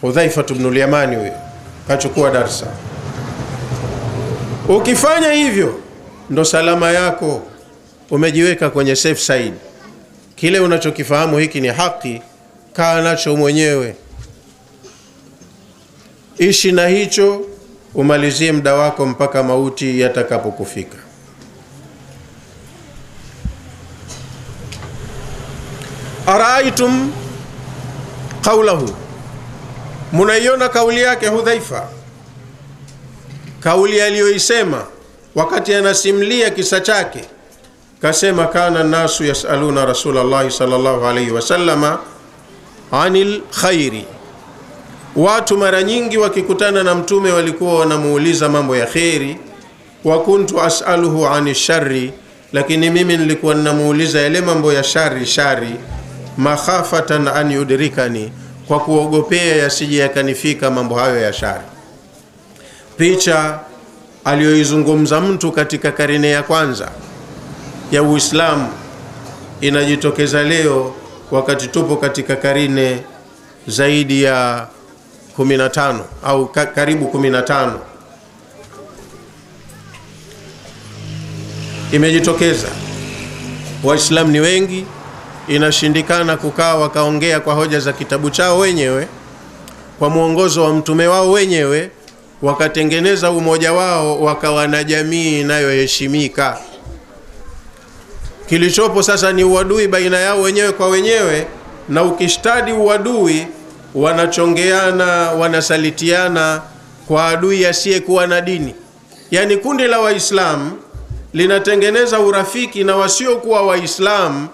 Hudhaifatu bnul Yamani huyo kachukua darsa. Ukifanya hivyo ndo salama yako, umejiweka kwenye safe side. Kile unachokifahamu hiki ni haki, kaa nacho mwenyewe, ishi na hicho, umalizie muda wako mpaka mauti yatakapokufika. Araaitum qaulahu Munaiona kauli yake Hudhaifa, kauli aliyoisema wakati anasimlia kisa chake, kasema kana nasu yasaluna Rasulallahi sallallahu alaihi wasallama anil khairi, watu mara nyingi wakikutana na Mtume walikuwa wanamuuliza mambo ya kheri. Wa kuntu asaluhu ani shari, lakini mimi nilikuwa ninamuuliza yale mambo ya shari shari, makhafatan an yudrikani kwa kuogopea yasije yakanifika mambo hayo ya shari. Picha aliyoizungumza mtu katika karine ya kwanza ya Uislamu inajitokeza leo wakati tupo katika karine zaidi ya 15 au ka, karibu 15 imejitokeza. Waislamu ni wengi inashindikana kukaa wakaongea kwa hoja za kitabu chao wenyewe kwa mwongozo wa mtume wao wenyewe wakatengeneza umoja wao wakawa na jamii inayoheshimika. Kilichopo sasa ni uadui baina yao wenyewe kwa wenyewe na ukishtadi uadui wanachongeana wanasalitiana kwa adui asiyekuwa na dini. Yani kundi la waislamu linatengeneza urafiki na wasiokuwa waislamu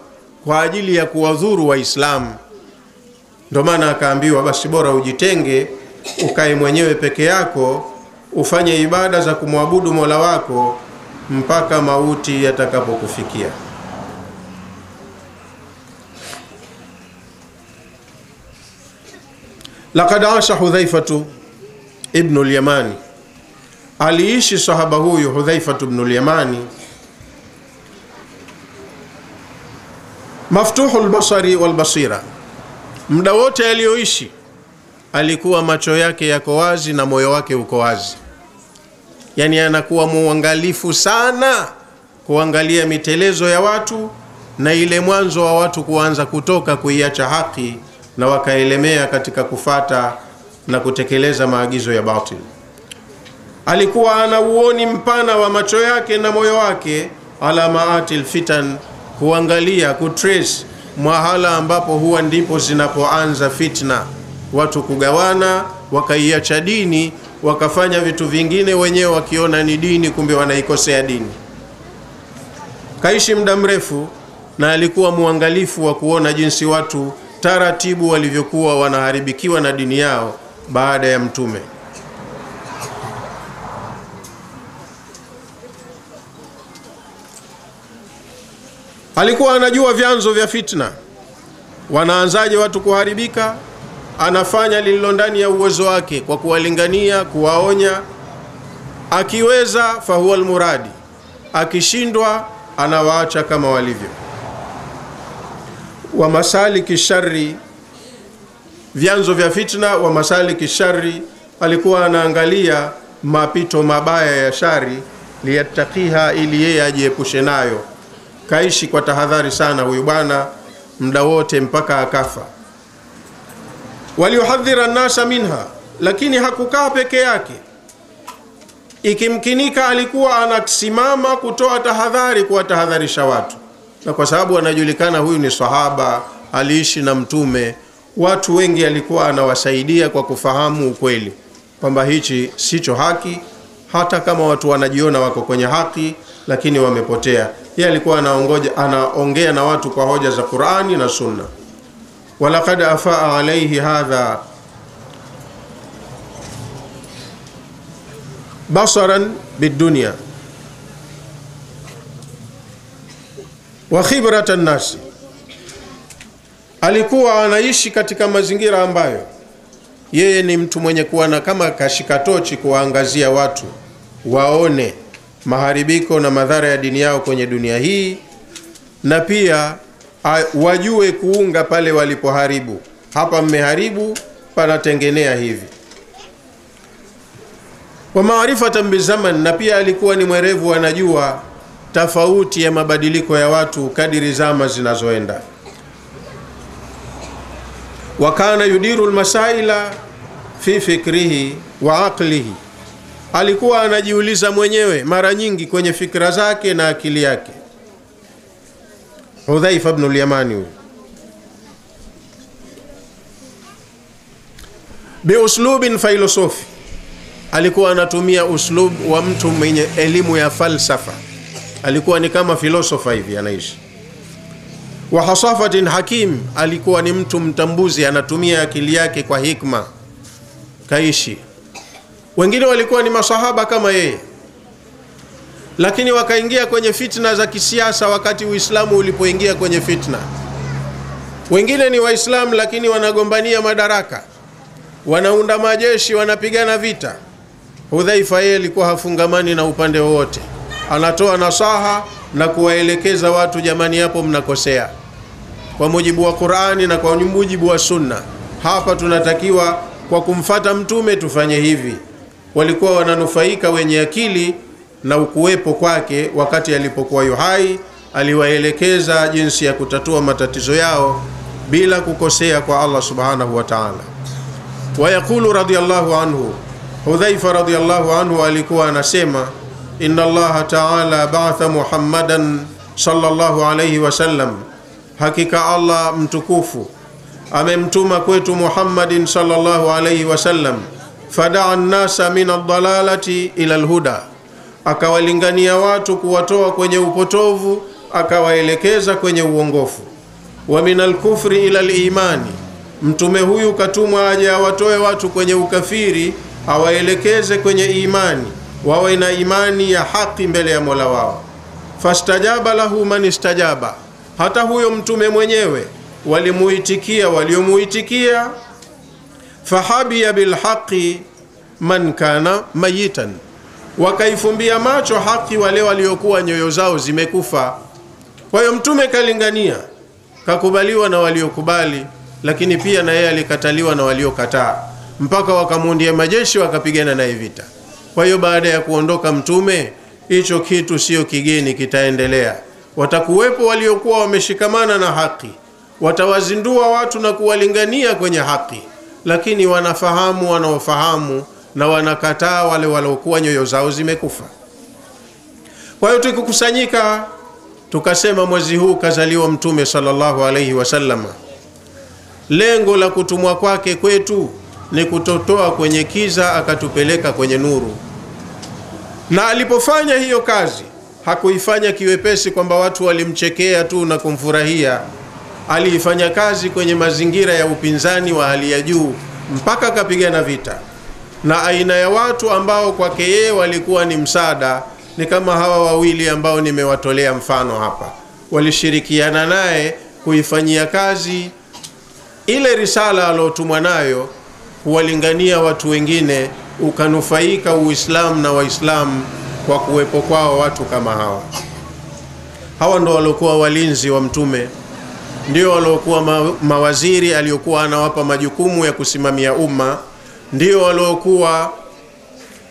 kwa ajili ya kuwadhuru waislamu. Ndio maana akaambiwa basi bora ujitenge ukae mwenyewe peke yako ufanye ibada za kumwabudu mola wako mpaka mauti yatakapokufikia laqad asha hudhaifatu ibnu lyamani aliishi sahaba huyu hudhaifatu ibnu lyamani maftuhu lbasari walbasira. Muda wote aliyoishi alikuwa macho yake yako wazi na moyo wake uko wazi. Yaani anakuwa muangalifu sana kuangalia mitelezo ya watu na ile mwanzo wa watu kuanza kutoka kuiacha haki na wakaelemea katika kufata na kutekeleza maagizo ya batil. Alikuwa ana uoni mpana wa macho yake na moyo wake ala maati lfitan kuangalia kutrace mwahala ambapo huwa ndipo zinapoanza fitna. Watu kugawana wakaiacha dini wakafanya vitu vingine wenyewe wakiona ni dini kumbe wanaikosea dini. Kaishi muda mrefu na alikuwa mwangalifu wa kuona jinsi watu taratibu walivyokuwa wanaharibikiwa na dini yao baada ya mtume. Alikuwa anajua vyanzo vya fitna. Wanaanzaje watu kuharibika? Anafanya lililo ndani ya uwezo wake kwa kuwalingania kuwaonya. Akiweza fahuwa lmuradi akishindwa anawaacha kama walivyo wa masaliki shari vyanzo vya fitna wa masaliki shari alikuwa anaangalia mapito mabaya ya shari liyattakiha ili yeye ajiepushe nayo. Kaishi kwa tahadhari sana huyu bwana muda wote mpaka akafa. Waliohadhira nasa minha lakini hakukaa peke yake. Ikimkinika alikuwa anasimama kutoa tahadhari kuwatahadharisha watu na kwa sababu anajulikana huyu ni sahaba aliishi na mtume watu wengi alikuwa anawasaidia kwa kufahamu ukweli kwamba hichi sicho haki hata kama watu wanajiona wako kwenye haki lakini wamepotea. Yeye alikuwa anaongoja anaongea na watu kwa hoja za qurani na sunna. Walaqad afaa alaihi hadha basaran bidunia wa khibrata nnasi alikuwa anaishi katika mazingira ambayo yeye ni mtu mwenye kuwana kama kashika tochi kuwaangazia watu waone maharibiko na madhara ya dini yao kwenye dunia hii na pia wajue kuunga pale walipoharibu. Hapa mmeharibu panatengenea hivi. Wa maarifatan bizaman na pia alikuwa ni mwerevu anajua tofauti ya mabadiliko ya watu kadiri zama zinazoenda. Wa kana yudiru lmasaila fi fikrihi wa aqlihi. Alikuwa anajiuliza mwenyewe mara nyingi kwenye fikra zake na akili yake. Hudhaifa bnu lyamani huyu. Biuslubin filosofi. Alikuwa anatumia uslub wa mtu mwenye elimu ya falsafa alikuwa ni kama filosofa hivi anaishi. Wa hasafatin hakim alikuwa ni mtu mtambuzi anatumia akili yake kwa hikma kaishi. Wengine walikuwa ni masahaba kama yeye. Lakini wakaingia kwenye fitna za kisiasa wakati uislamu ulipoingia kwenye fitna. Wengine ni waislamu lakini wanagombania madaraka. Wanaunda majeshi wanapigana vita. Hudhaifa yeye alikuwa hafungamani na upande wowote anatoa nasaha na kuwaelekeza watu jamani hapo mnakosea kwa mujibu wa Qur'ani na kwa mujibu wa Sunna. Hapa tunatakiwa kwa kumfata mtume tufanye hivi. Walikuwa wananufaika wenye akili na ukuwepo kwake wakati alipokuwa yuhai, aliwaelekeza jinsi ya kutatua matatizo yao bila kukosea kwa Allah subhanahu wa ta'ala. Wa yaqulu radiyallahu anhu, Hudhaifa radiyallahu anhu alikuwa anasema inna الله ta'ala ba'atha Muhammadan sallallahu alayhi wasallam, hakika Allah mtukufu. Amemtuma kwetu Muhammadin sallallahu alayhi wasallam, fadaa nnasa min ad-dalalati ila al-huda, akawalingania watu kuwatoa kwenye upotovu akawaelekeza kwenye uongofu. Wa min al-kufri ila al-imani, mtume huyu katumwa aje awatoe watu kwenye ukafiri awaelekeze kwenye imani, wawe na imani ya haki mbele ya Mola wao. Fastajaba lahu man istajaba, hata huyo mtume mwenyewe walimuitikia waliomuitikia. Fahabiya bilhaqi man kana mayitan, wakaifumbia macho haki wale waliokuwa nyoyo zao zimekufa. Kwa hiyo mtume kalingania, kakubaliwa na waliokubali, lakini pia na yeye alikataliwa na waliokataa, mpaka wakamuundia majeshi wakapigana naye vita. Kwa hiyo baada ya kuondoka mtume, hicho kitu sio kigeni, kitaendelea. Watakuwepo waliokuwa wameshikamana na haki watawazindua watu na kuwalingania kwenye haki, lakini wanafahamu wanaofahamu na wanakataa wale waliokuwa nyoyo zao zimekufa. Kwa hiyo tukikusanyika tukasema mwezi huu kazaliwa Mtume sallallahu alaihi wasallam, lengo la kutumwa kwake kwetu ni kutotoa kwenye kiza akatupeleka kwenye nuru, na alipofanya hiyo kazi hakuifanya kiwepesi kwamba watu walimchekea tu na kumfurahia. Aliifanya kazi kwenye mazingira ya upinzani wa hali ya juu mpaka akapigana vita. Na aina ya watu ambao kwake yeye walikuwa ni msaada. Ni kama hawa wawili ambao nimewatolea mfano hapa, walishirikiana naye kuifanyia kazi ile risala aliotumwa nayo, kuwalingania watu wengine, ukanufaika Uislamu na Waislamu kwa kuwepo kwao watu kama hawa. Hawa ndo waliokuwa walinzi wa mtume ndio waliokuwa ma mawaziri aliyokuwa anawapa majukumu ya kusimamia umma, ndio waliokuwa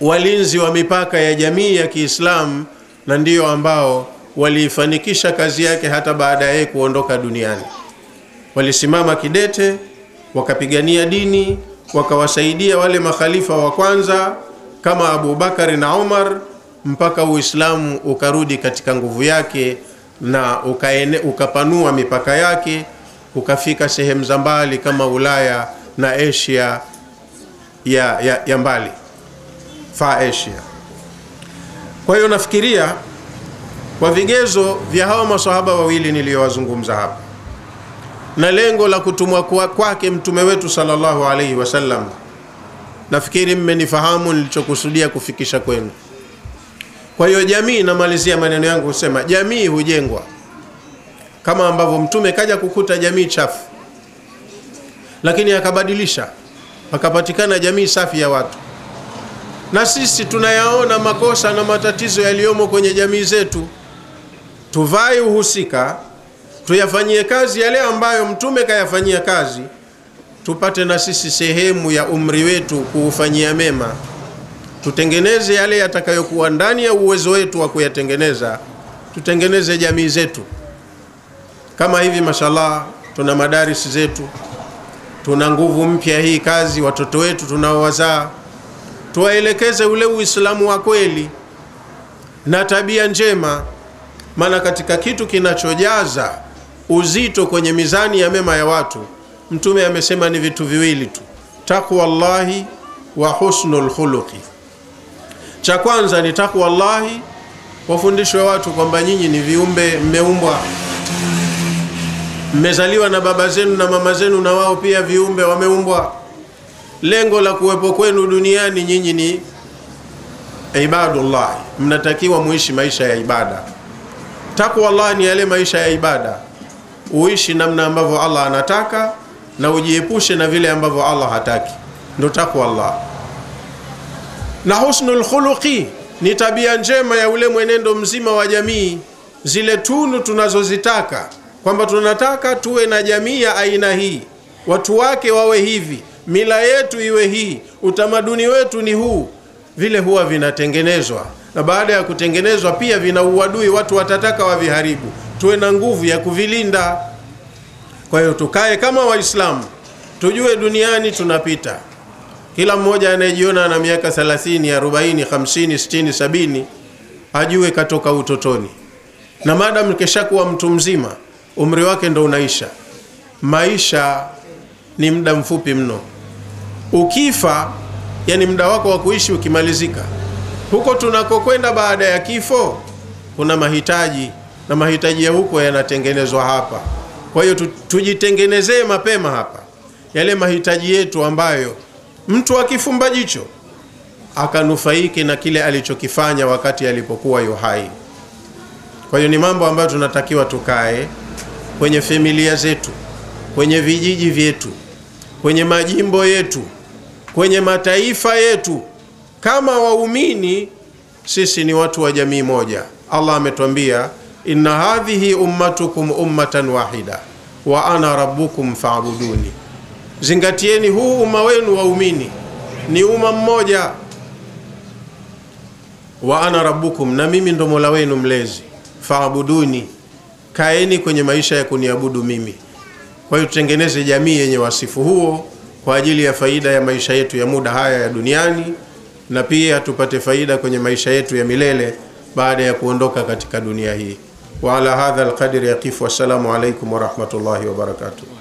walinzi wa mipaka ya jamii ya Kiislamu, na ndio ambao waliifanikisha kazi yake hata baada ya kuondoka duniani. Walisimama kidete, wakapigania dini, wakawasaidia wale makhalifa wa kwanza kama Abu Bakari na Umar, mpaka Uislamu ukarudi katika nguvu yake na ukaene, ukapanua mipaka yake ukafika sehemu za mbali kama Ulaya na Asia ya, ya, ya mbali Far Asia. Kwa hiyo nafikiria kwa vigezo vya hawa maswahaba wawili niliyowazungumza hapa na lengo la kutumwa kwake mtume wetu sallallahu alaihi wasallam, nafikiri mmenifahamu nilichokusudia kufikisha kwenu. Kwa hiyo jamii, namalizia maneno yangu kusema jamii hujengwa kama ambavyo mtume kaja kukuta jamii chafu, lakini akabadilisha, akapatikana jamii safi ya watu. Na sisi tunayaona makosa na matatizo yaliyomo kwenye jamii zetu, tuvai uhusika, tuyafanyie kazi yale ambayo mtume kayafanyia kazi, tupate na sisi sehemu ya umri wetu kuufanyia mema tutengeneze yale yatakayokuwa ndani ya uwezo wetu wa kuyatengeneza, tutengeneze jamii zetu kama hivi. Mashallah, tuna madarisi zetu, tuna nguvu mpya hii kazi. Watoto wetu tunaowazaa tuwaelekeze ule Uislamu wa kweli na tabia njema, maana katika kitu kinachojaza uzito kwenye mizani ya mema ya watu, Mtume amesema ni vitu viwili tu, taqwallahi wa husnul khuluqi cha kwanza ni takwa llahi wafundishwe watu kwamba nyinyi ni viumbe mmeumbwa, mmezaliwa na baba zenu na mama zenu, na wao pia viumbe wameumbwa. Lengo la kuwepo kwenu duniani nyinyi ni ibadullahi, mnatakiwa muishi maisha ya ibada. Takwa Allah ni yale maisha ya ibada, uishi namna ambavyo Allah anataka na ujiepushe na vile ambavyo Allah hataki, ndo takwa Allah. Na husnul khuluqi ni tabia njema ya ule mwenendo mzima wa jamii, zile tunu tunazozitaka kwamba tunataka tuwe na jamii ya aina hii, watu wake wawe hivi, mila yetu iwe hii, utamaduni wetu ni huu, vile huwa vinatengenezwa, na baada ya kutengenezwa pia vina uadui, watu watataka waviharibu. Tuwe na nguvu ya kuvilinda. Kwa hiyo tukae kama Waislamu, tujue duniani tunapita. Kila mmoja anayejiona na miaka 30, 40, 50, 60, 70 ajue katoka utotoni, na madam keshakuwa mtu mzima, umri wake ndo unaisha. Maisha ni muda mfupi mno. Ukifa, yani muda wako wa kuishi ukimalizika, huko tunakokwenda baada ya kifo kuna mahitaji, na mahitaji ya huko yanatengenezwa hapa. Kwa hiyo tujitengenezee mapema hapa yale mahitaji yetu ambayo mtu akifumba jicho akanufaike na kile alichokifanya wakati alipokuwa yuhai. Kwa hiyo ni mambo ambayo tunatakiwa tukae kwenye familia zetu, kwenye vijiji vyetu, kwenye majimbo yetu, kwenye mataifa yetu, kama waumini, sisi ni watu wa jamii moja. Allah ametwambia inna hadhihi ummatukum ummatan wahida wa ana rabbukum fa'buduni, zingatieni huu umma wenu waumini ni umma mmoja wa ana rabbukum, na mimi ndo mola wenu mlezi. Faabuduni, kaeni kwenye maisha ya kuniabudu mimi. Kwa hiyo tutengeneze jamii yenye wasifu huo kwa ajili ya faida ya maisha yetu ya muda haya ya duniani, na pia tupate faida kwenye maisha yetu ya milele baada ya kuondoka katika dunia hii. وعلى هذا القدر يقف. والسلام عليكم ورحمة الله وبركاته.